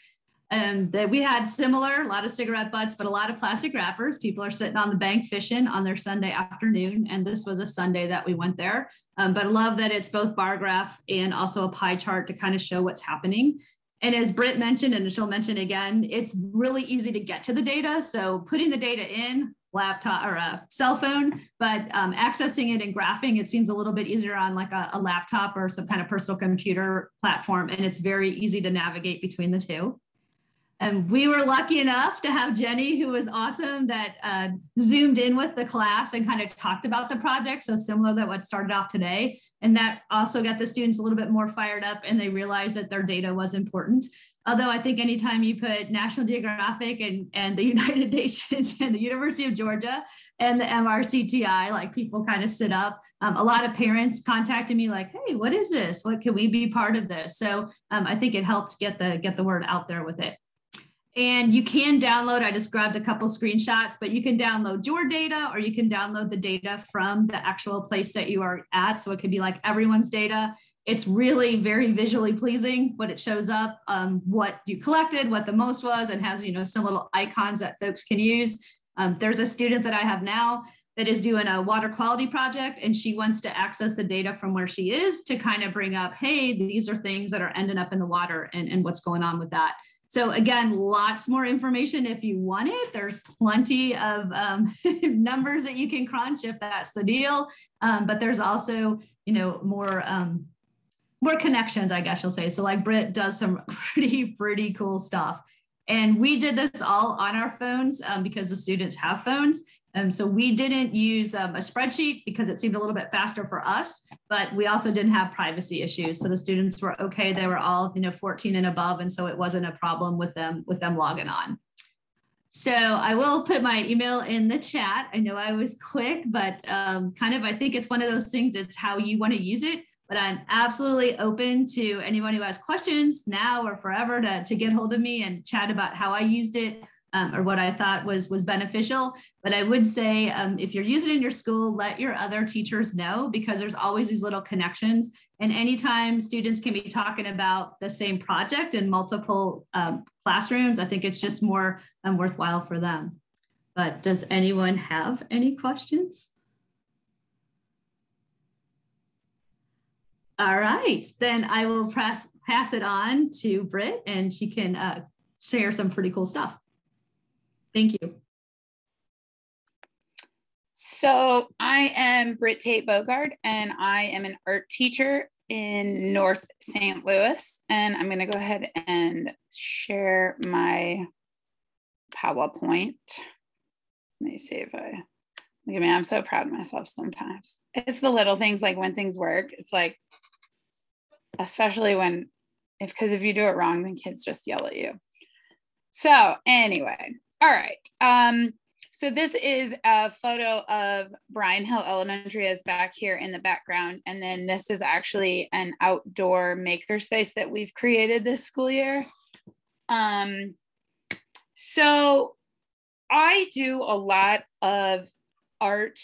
and that we had similar, a lot of cigarette butts, but a lot of plastic wrappers. People are sitting on the bank fishing on their Sunday afternoon. And this was a Sunday that we went there. Um, but I love that it's both bar graph and also a pie chart to kind of show what's happening. And as Britt mentioned, and she'll mention again, it's really easy to get to the data. So putting the data in, laptop or a cell phone, but um, accessing it and graphing, it seems a little bit easier on like a, a, laptop or some kind of personal computer platform. And it's very easy to navigate between the two. And we were lucky enough to have Jenny, who was awesome, that uh, zoomed in with the class and kind of talked about the project. So similar to what started off today. And that also got the students a little bit more fired up and they realized that their data was important. Although I think anytime you put National Geographic and, and the United Nations and the University of Georgia and the MRCTI, like people kind of sit up. Um, a lot of parents contacted me like, hey, what is this? What can we be part of this? So um, I think it helped get the get the word out there with it. And you can download, I just grabbed a couple screenshots, but you can download your data or you can download the data from the actual place that you are at. So it could be like everyone's data. It's really very visually pleasing what it shows up, um, what you collected, what the most was, and has, you know, some little icons that folks can use. Um, there's a student that I have now that is doing a water quality project and she wants to access the data from where she is to kind of bring up, hey, these are things that are ending up in the water and, and what's going on with that. So again, lots more information if you want it. There's plenty of um, numbers that you can crunch if that's the deal. Um, but there's also, you know, more um, more connections, I guess you'll say. So like Britt does some pretty pretty cool stuff. And we did this all on our phones um, because the students have phones. Um, so we didn't use um, a spreadsheet because it seemed a little bit faster for us, but we also didn't have privacy issues. So the students were okay. They were all, you know, 14 and above. And so it wasn't a problem with them, with them logging on. So I will put my email in the chat. I know I was quick, but um, kind of, I think it's one of those things, it's how you want to use it. But I'm absolutely open to anyone who has questions now or forever to, to get hold of me and chat about how I used it um, or what I thought was was beneficial. But I would say um, if you're using it in your school, let your other teachers know because there's always these little connections. And anytime students can be talking about the same project in multiple um, classrooms, I think it's just more um, worthwhile for them. But does anyone have any questions? All right, then I will press, pass it on to Britt and she can uh, share some pretty cool stuff. Thank you. So I am Britt Tate Bogard and I am an art teacher in North St. Louis. And I'm gonna go ahead and share my PowerPoint. Let me see if I, look at me, I'm so proud of myself sometimes. It's the little things like when things work, it's like, especially when if because if you do it wrong then kids just yell at you so anyway all right um so this is a photo of Bryan Hill Elementary is back here in the background. And then this is actually an outdoor makerspace that we've created this school year. Um, so I do a lot of art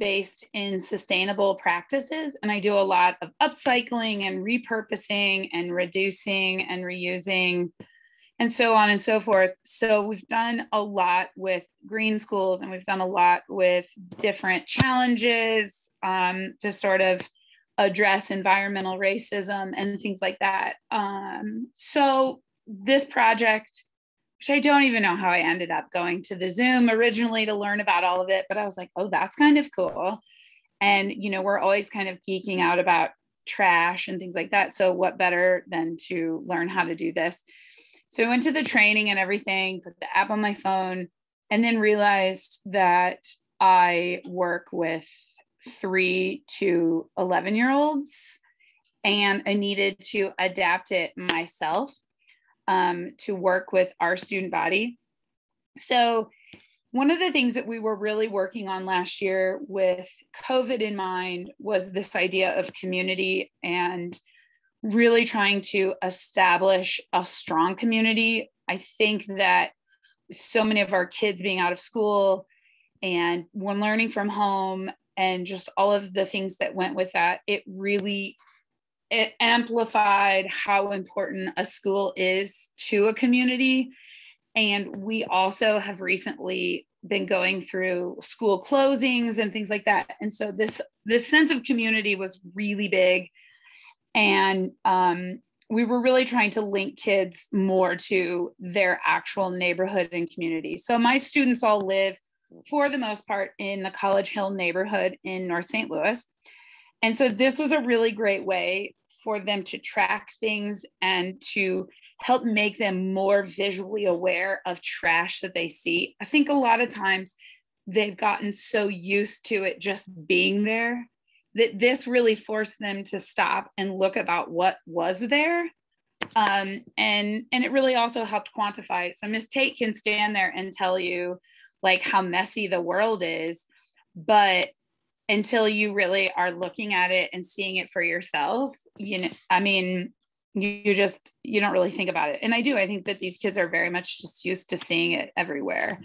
based in sustainable practices. And I do a lot of upcycling and repurposing and reducing and reusing and so on and so forth. So we've done a lot with green schools and we've done a lot with different challenges um, to sort of address environmental racism and things like that. Um, so this project which I don't even know how I ended up going to the Zoom originally to learn about all of it, but I was like, oh, that's kind of cool. And, you know, we're always kind of geeking out about trash and things like that. So, what better than to learn how to do this? So, I went to the training and everything, put the app on my phone, and then realized that I work with three to 11 year olds and I needed to adapt it myself um, to work with our student body. So, one of the things that we were really working on last year with COVID in mind was this idea of community and really trying to establish a strong community. I think that so many of our kids being out of school and when learning from home and just all of the things that went with that, it really it amplified how important a school is to a community. And we also have recently been going through school closings and things like that. And so this this sense of community was really big. And um, we were really trying to link kids more to their actual neighborhood and community. So my students all live for the most part in the College Hill neighborhood in North St. Louis. And so this was a really great way for them to track things and to help make them more visually aware of trash that they see. I think a lot of times they've gotten so used to it just being there that this really forced them to stop and look about what was there. Um, and and it really also helped quantify. So Miss Tate can stand there and tell you like how messy the world is, but until you really are looking at it and seeing it for yourself you know i mean you, you just you don't really think about it and i do i think that these kids are very much just used to seeing it everywhere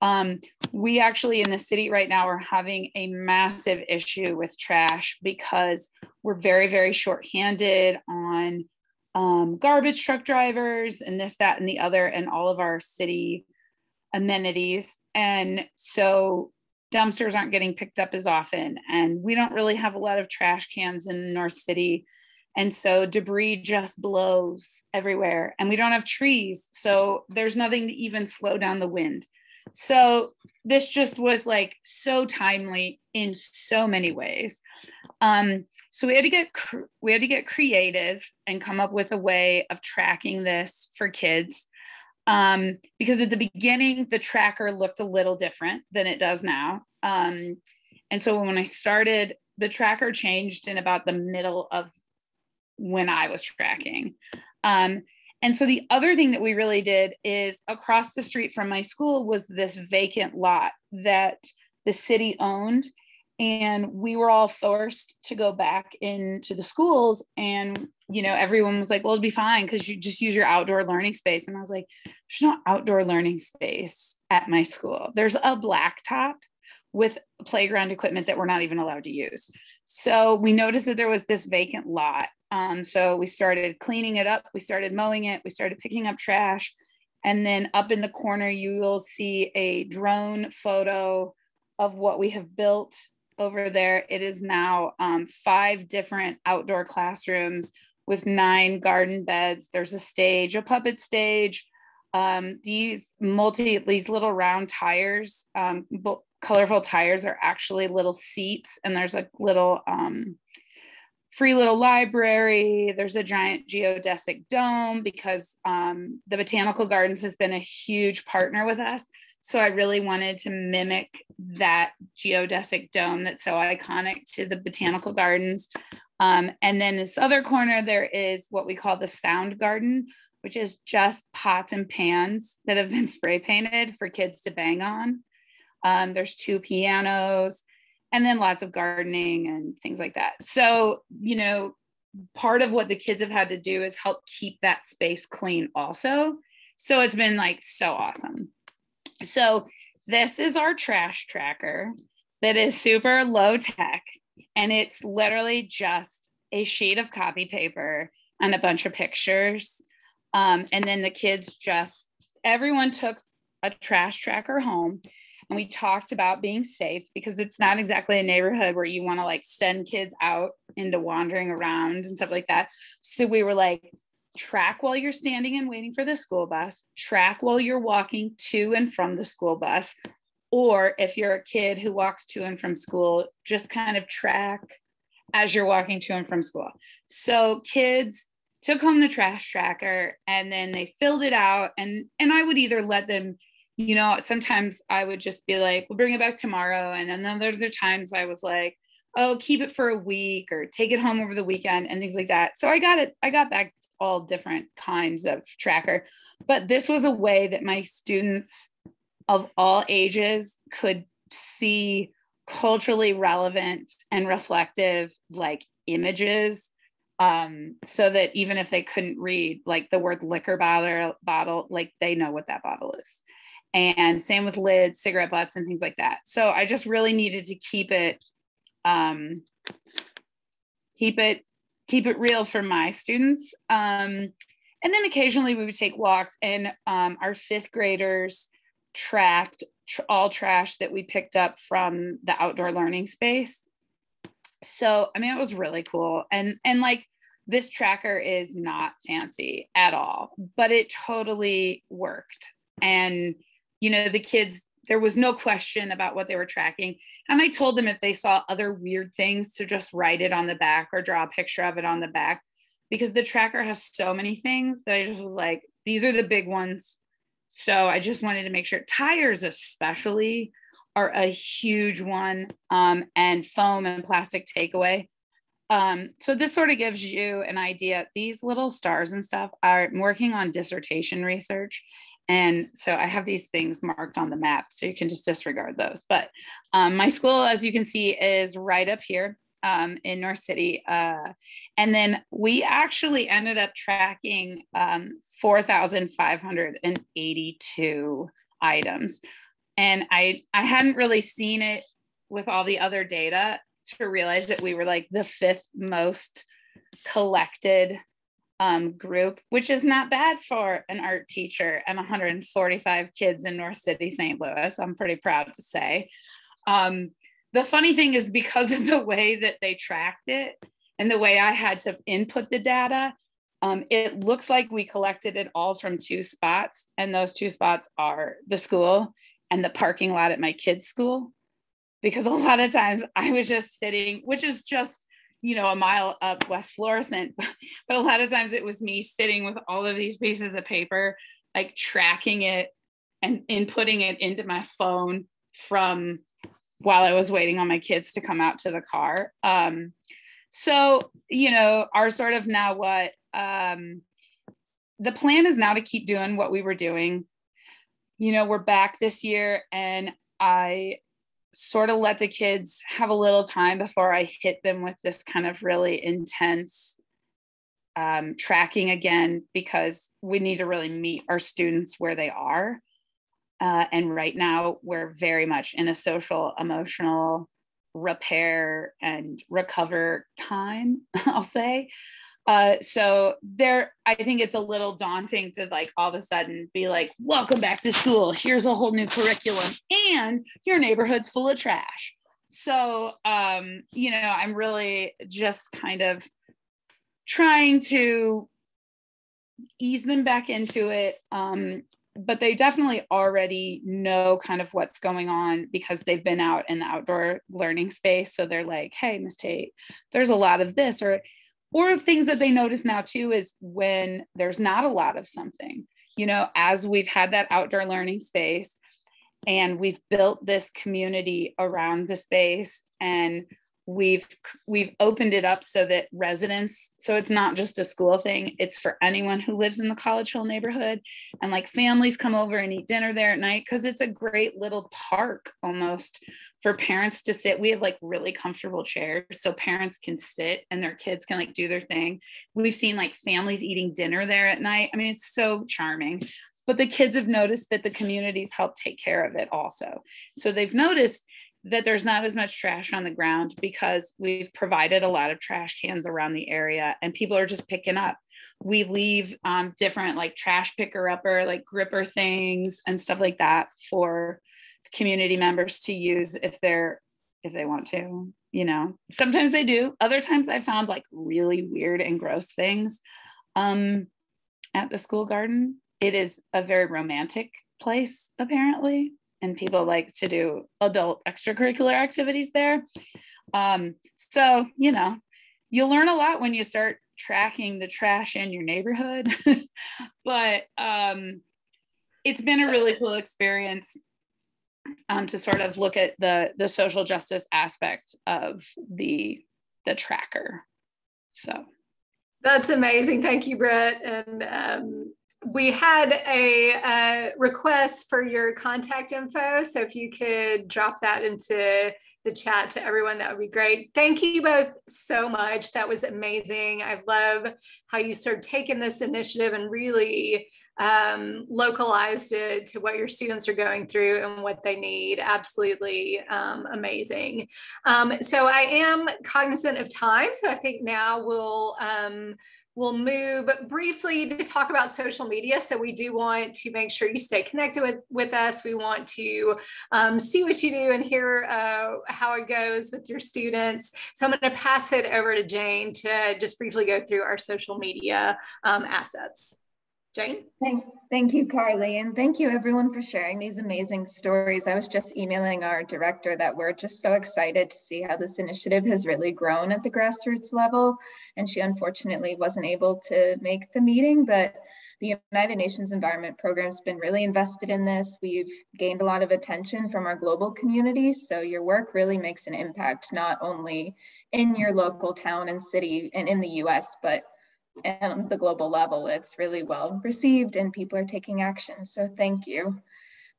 um, we actually in the city right now are having a massive issue with trash because we're very very short-handed on um, garbage truck drivers and this that and the other and all of our city amenities. And so dumpsters aren't getting picked up as often and we don't really have a lot of trash cans in north city. And so debris just blows everywhere and we don't have trees. So there's nothing to even slow down the wind so this just was like so timely in so many ways um, so we had to get we had to get creative and come up with a way of tracking this for kids um, because at the beginning the tracker looked a little different than it does now. Um, and so when I started, the tracker changed in about the middle of when I was tracking. Um, and so the other thing that we really did is across the street from my school was this vacant lot that the city owned. and we were all forced to go back into the schools and you know everyone was like well it'd be fine because you just use your outdoor learning space. And i was like there's no outdoor learning space at my school. There's a blacktop with playground equipment that we're not even allowed to use. So we noticed that there was this vacant lot um, so we started cleaning it up we started mowing it we started picking up trash and then up in the corner you will see a drone photo of what we have built over there. It is now um, five different outdoor classrooms with nine garden beds. There's a stage, a puppet stage. Um, these multi, these little round tires, um, colorful tires are actually little seats, and there's a little um, free little library. There's a giant geodesic dome because um, the Botanical Gardens has been a huge partner with us. So I really wanted to mimic that geodesic dome that's so iconic to the botanical gardens. Um, and then this other corner, there is what we call the sound garden, which is just pots and pans that have been spray painted for kids to bang on. Um, there's two pianos and then lots of gardening and things like that. So, you know, part of what the kids have had to do is help keep that space clean also. So it's been like so awesome. So this is our trash tracker that is super low tech and it's literally just a sheet of copy paper and a bunch of pictures. Um, and then the kids just, everyone took a trash tracker home and we talked about being safe because it's not exactly a neighborhood where you want to like send kids out into wandering around and stuff like that. So we were like, track while you're standing and waiting for the school bus, track while you're walking to and from the school bus. Or if you're a kid who walks to and from school, just kind of track as you're walking to and from school. So kids took home the trash tracker and then they filled it out and and I would either let them you know sometimes I would just be like we'll bring it back tomorrow. And then there's other times I was like oh keep it for a week or take it home over the weekend and things like that. So I got it I got back all different kinds of tracker. But this was a way that my students of all ages could see culturally relevant and reflective like images um, so that even if they couldn't read like the word liquor bottle bottle like they know what that bottle is and same with lids cigarette butts and things like that so i just really needed to keep it um, keep it keep it real for my students. Um, and then occasionally we would take walks, and um, our fifth graders tracked tr- all trash that we picked up from the outdoor learning space. So I mean, it was really cool, and and like this tracker is not fancy at all, but it totally worked. And you know, the kids there was no question about what they were tracking. And I told them if they saw other weird things to just write it on the back or draw a picture of it on the back because the tracker has so many things that I just was like, these are the big ones. So I just wanted to make sure tires, especially, are a huge one, um, and foam and plastic takeaway. Um, so this sort of gives you an idea. These little stars and stuff are working on dissertation research, and so I have these things marked on the map, so you can just disregard those. But um, my school, as you can see, is right up here um, in North City. Uh, and then we actually ended up tracking um, 4,582 items. And I, I hadn't really seen it with all the other data to realize that we were like the fifth most collected um, group, which is not bad for an art teacher and 145 kids in North City, St. Louis. I'm pretty proud to say. Um, the funny thing is, because of the way that they tracked it and the way I had to input the data, um, it looks like we collected it all from two spots. And those two spots are the school and the parking lot at my kids' school. Because a lot of times I was just sitting, which is just you know, a mile up West Florissant. but a lot of times it was me sitting with all of these pieces of paper, like tracking it and inputting it into my phone from while I was waiting on my kids to come out to the car. Um, so, you know, our sort of now what um, the plan is now to keep doing what we were doing. You know, we're back this year and I sort of let the kids have a little time before I hit them with this kind of really intense um, tracking again, because we need to really meet our students where they are. Uh, and right now, we're very much in a social, emotional repair and recover time, I'll say. Uh, so there, I think it's a little daunting to like all of a sudden be like, welcome back to school. Here's a whole new curriculum and your neighborhood's full of trash. So, um, you know, I'm really just kind of trying to ease them back into it. Um, but they definitely already know kind of what's going on because they've been out in the outdoor learning space. So they're like, hey, Miss Tate, there's a lot of this, or or things that they notice now too is when there's not a lot of something you know as we've had that outdoor learning space and we've built this community around the space and we've we've opened it up so that residents so it's not just a school thing it's for anyone who lives in the college hill neighborhood. And like families come over and eat dinner there at night because it's a great little park almost for parents to sit. We have like really comfortable chairs so parents can sit and their kids can like do their thing. We've seen like families eating dinner there at night. I mean it's so charming. But the kids have noticed that the communities help take care of it also. So they've noticed that there's not as much trash on the ground because we've provided a lot of trash cans around the area and people are just picking up. We leave um, different like trash picker upper, like gripper things and stuff like that for community members to use if they're if they want to you know. Sometimes they do. Other times i found like really weird and gross things um at the school garden. It is a very romantic place apparently and people like to do adult extracurricular activities there. Um, so, you know, you'll learn a lot when you start tracking the trash in your neighborhood. but um, it's been a really cool experience um, to sort of look at the the social justice aspect of the the tracker. So that's amazing. Thank you, Brett. And um, we had a, a, request for your contact info. So if you could drop that into the chat to everyone, that would be great. Thank you both so much. That was amazing. I love how you sort of taken this initiative and really um, localized it to what your students are going through and what they need. Absolutely um, amazing. Um, so I am cognizant of time. So I think now we'll um, We'll move briefly to talk about social media. So we do want to make sure you stay connected with, with us. We want to um, see what you do and hear uh, how it goes with your students. So I'm going to pass it over to Jane to just briefly go through our social media um, assets. Jane? Thank, thank you, Carly. And thank you everyone for sharing these amazing stories. I was just emailing our director that we're just so excited to see how this initiative has really grown at the grassroots level. And she unfortunately wasn't able to make the meeting, but the United Nations Environment Program has been really invested in this. We've gained a lot of attention from our global communities. So your work really makes an impact, not only in your local town and city and in the US, but and the global level, it's really well received and people are taking action. So thank you.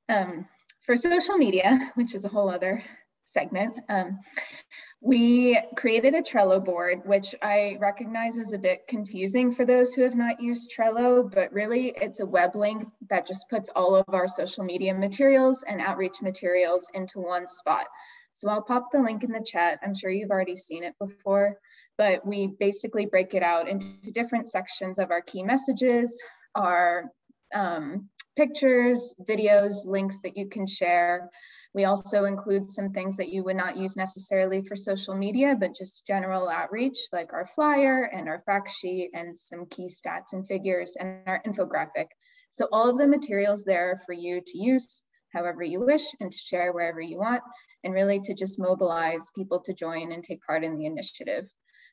Um, for social media, which is a whole other segment, um, we created a Trello board, which I recognize is a bit confusing for those who have not used Trello, but really it's a web link that just puts all of our social media materials and outreach materials into one spot. So I'll pop the link in the chat. I'm sure you've already seen it before but we basically break it out into different sections of our key messages, our um, pictures, videos, links that you can share. We also include some things that you would not use necessarily for social media, but just general outreach, like our flyer and our fact sheet and some key stats and figures and our infographic. So all of the materials there for you to use however you wish and to share wherever you want, and really to just mobilize people to join and take part in the initiative.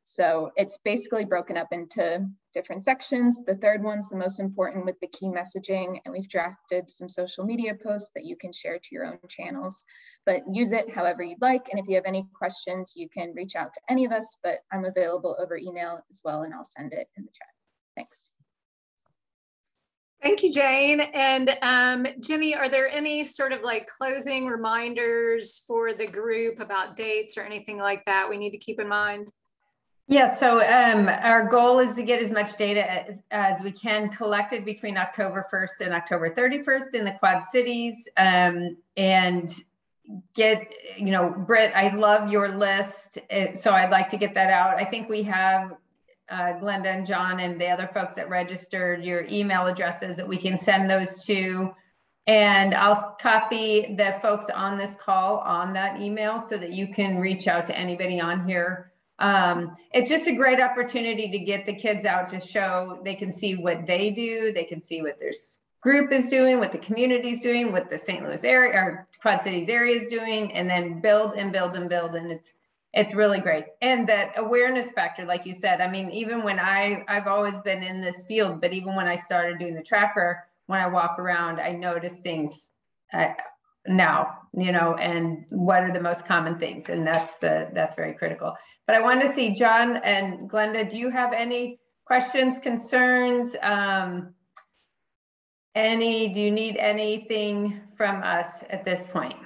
So it's basically broken up into different sections. The third one's the most important with the key messaging, and we've drafted some social media posts that you can share to your own channels, but use it however you'd like. And if you have any questions, you can reach out to any of us, but I'm available over email as well, and I'll send it in the chat. Thanks. Thank you, Jane. And um, Jenny, are there any sort of like closing reminders for the group about dates or anything like that we need to keep in mind? Yeah, so um, our goal is to get as much data as, as, we can collected between October 1st and October 31st in the Quad Cities um, and get, you know, Britt, I love your list. So I'd like to get that out. I think we have uh, Glenda and John and the other folks that registered your email addresses that we can send those to. And I'll copy the folks on this call on that email so that you can reach out to anybody on here. Um, it's just a great opportunity to get the kids out to show they can see what they do, they can see what their group is doing, what the community is doing, what the St. Louis area or Quad Cities area is doing, and then build and build and build. And it's it's really great and that awareness factor like you said i mean even when i i've always been in this field but even when i started doing the tracker when i walk around i notice things uh, now you know and what are the most common things and that's the that's very critical but i want to see john and glenda do you have any questions concerns um any do you need anything from us at this point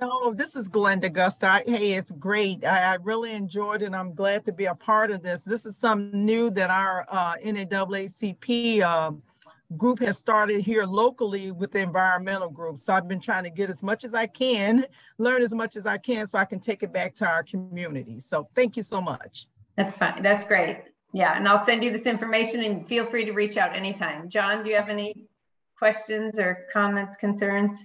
no, this is Glenda Gusta. Hey, it's great. I, I, really enjoyed. And I'm glad to be a part of this. This is something new that our uh, NAACP uh, group has started here locally with the environmental group. So I've been trying to get as much as I can, learn as much as I can so I can take it back to our community. So thank you so much. That's fine. That's great. Yeah, and I'll send you this information and feel free to reach out anytime. John, do you have any questions or comments, concerns?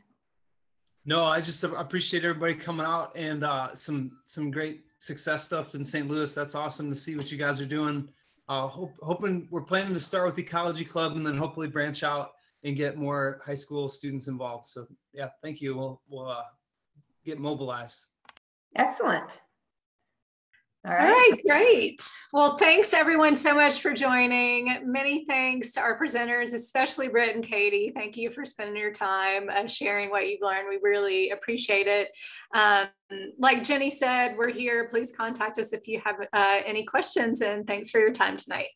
No, I just appreciate everybody coming out and uh, some some great success stuff in St. Louis. That's awesome to see what you guys are doing. Uh, hope, hoping we're planning to start with Ecology Club and then hopefully branch out and get more high school students involved. So yeah, thank you. We'll we'll uh, get mobilized. Excellent. All right. All right, great. Well, thanks everyone so much for joining. Many thanks to our presenters, especially Britt and Katie. Thank you for spending your time uh, sharing what you've learned. We really appreciate it. Um, like Jenny said, we're here. Please contact us if you have uh, any questions and thanks for your time tonight.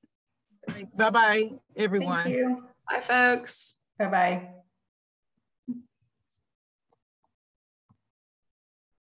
Bye-bye, everyone. Bye, folks. Bye-bye.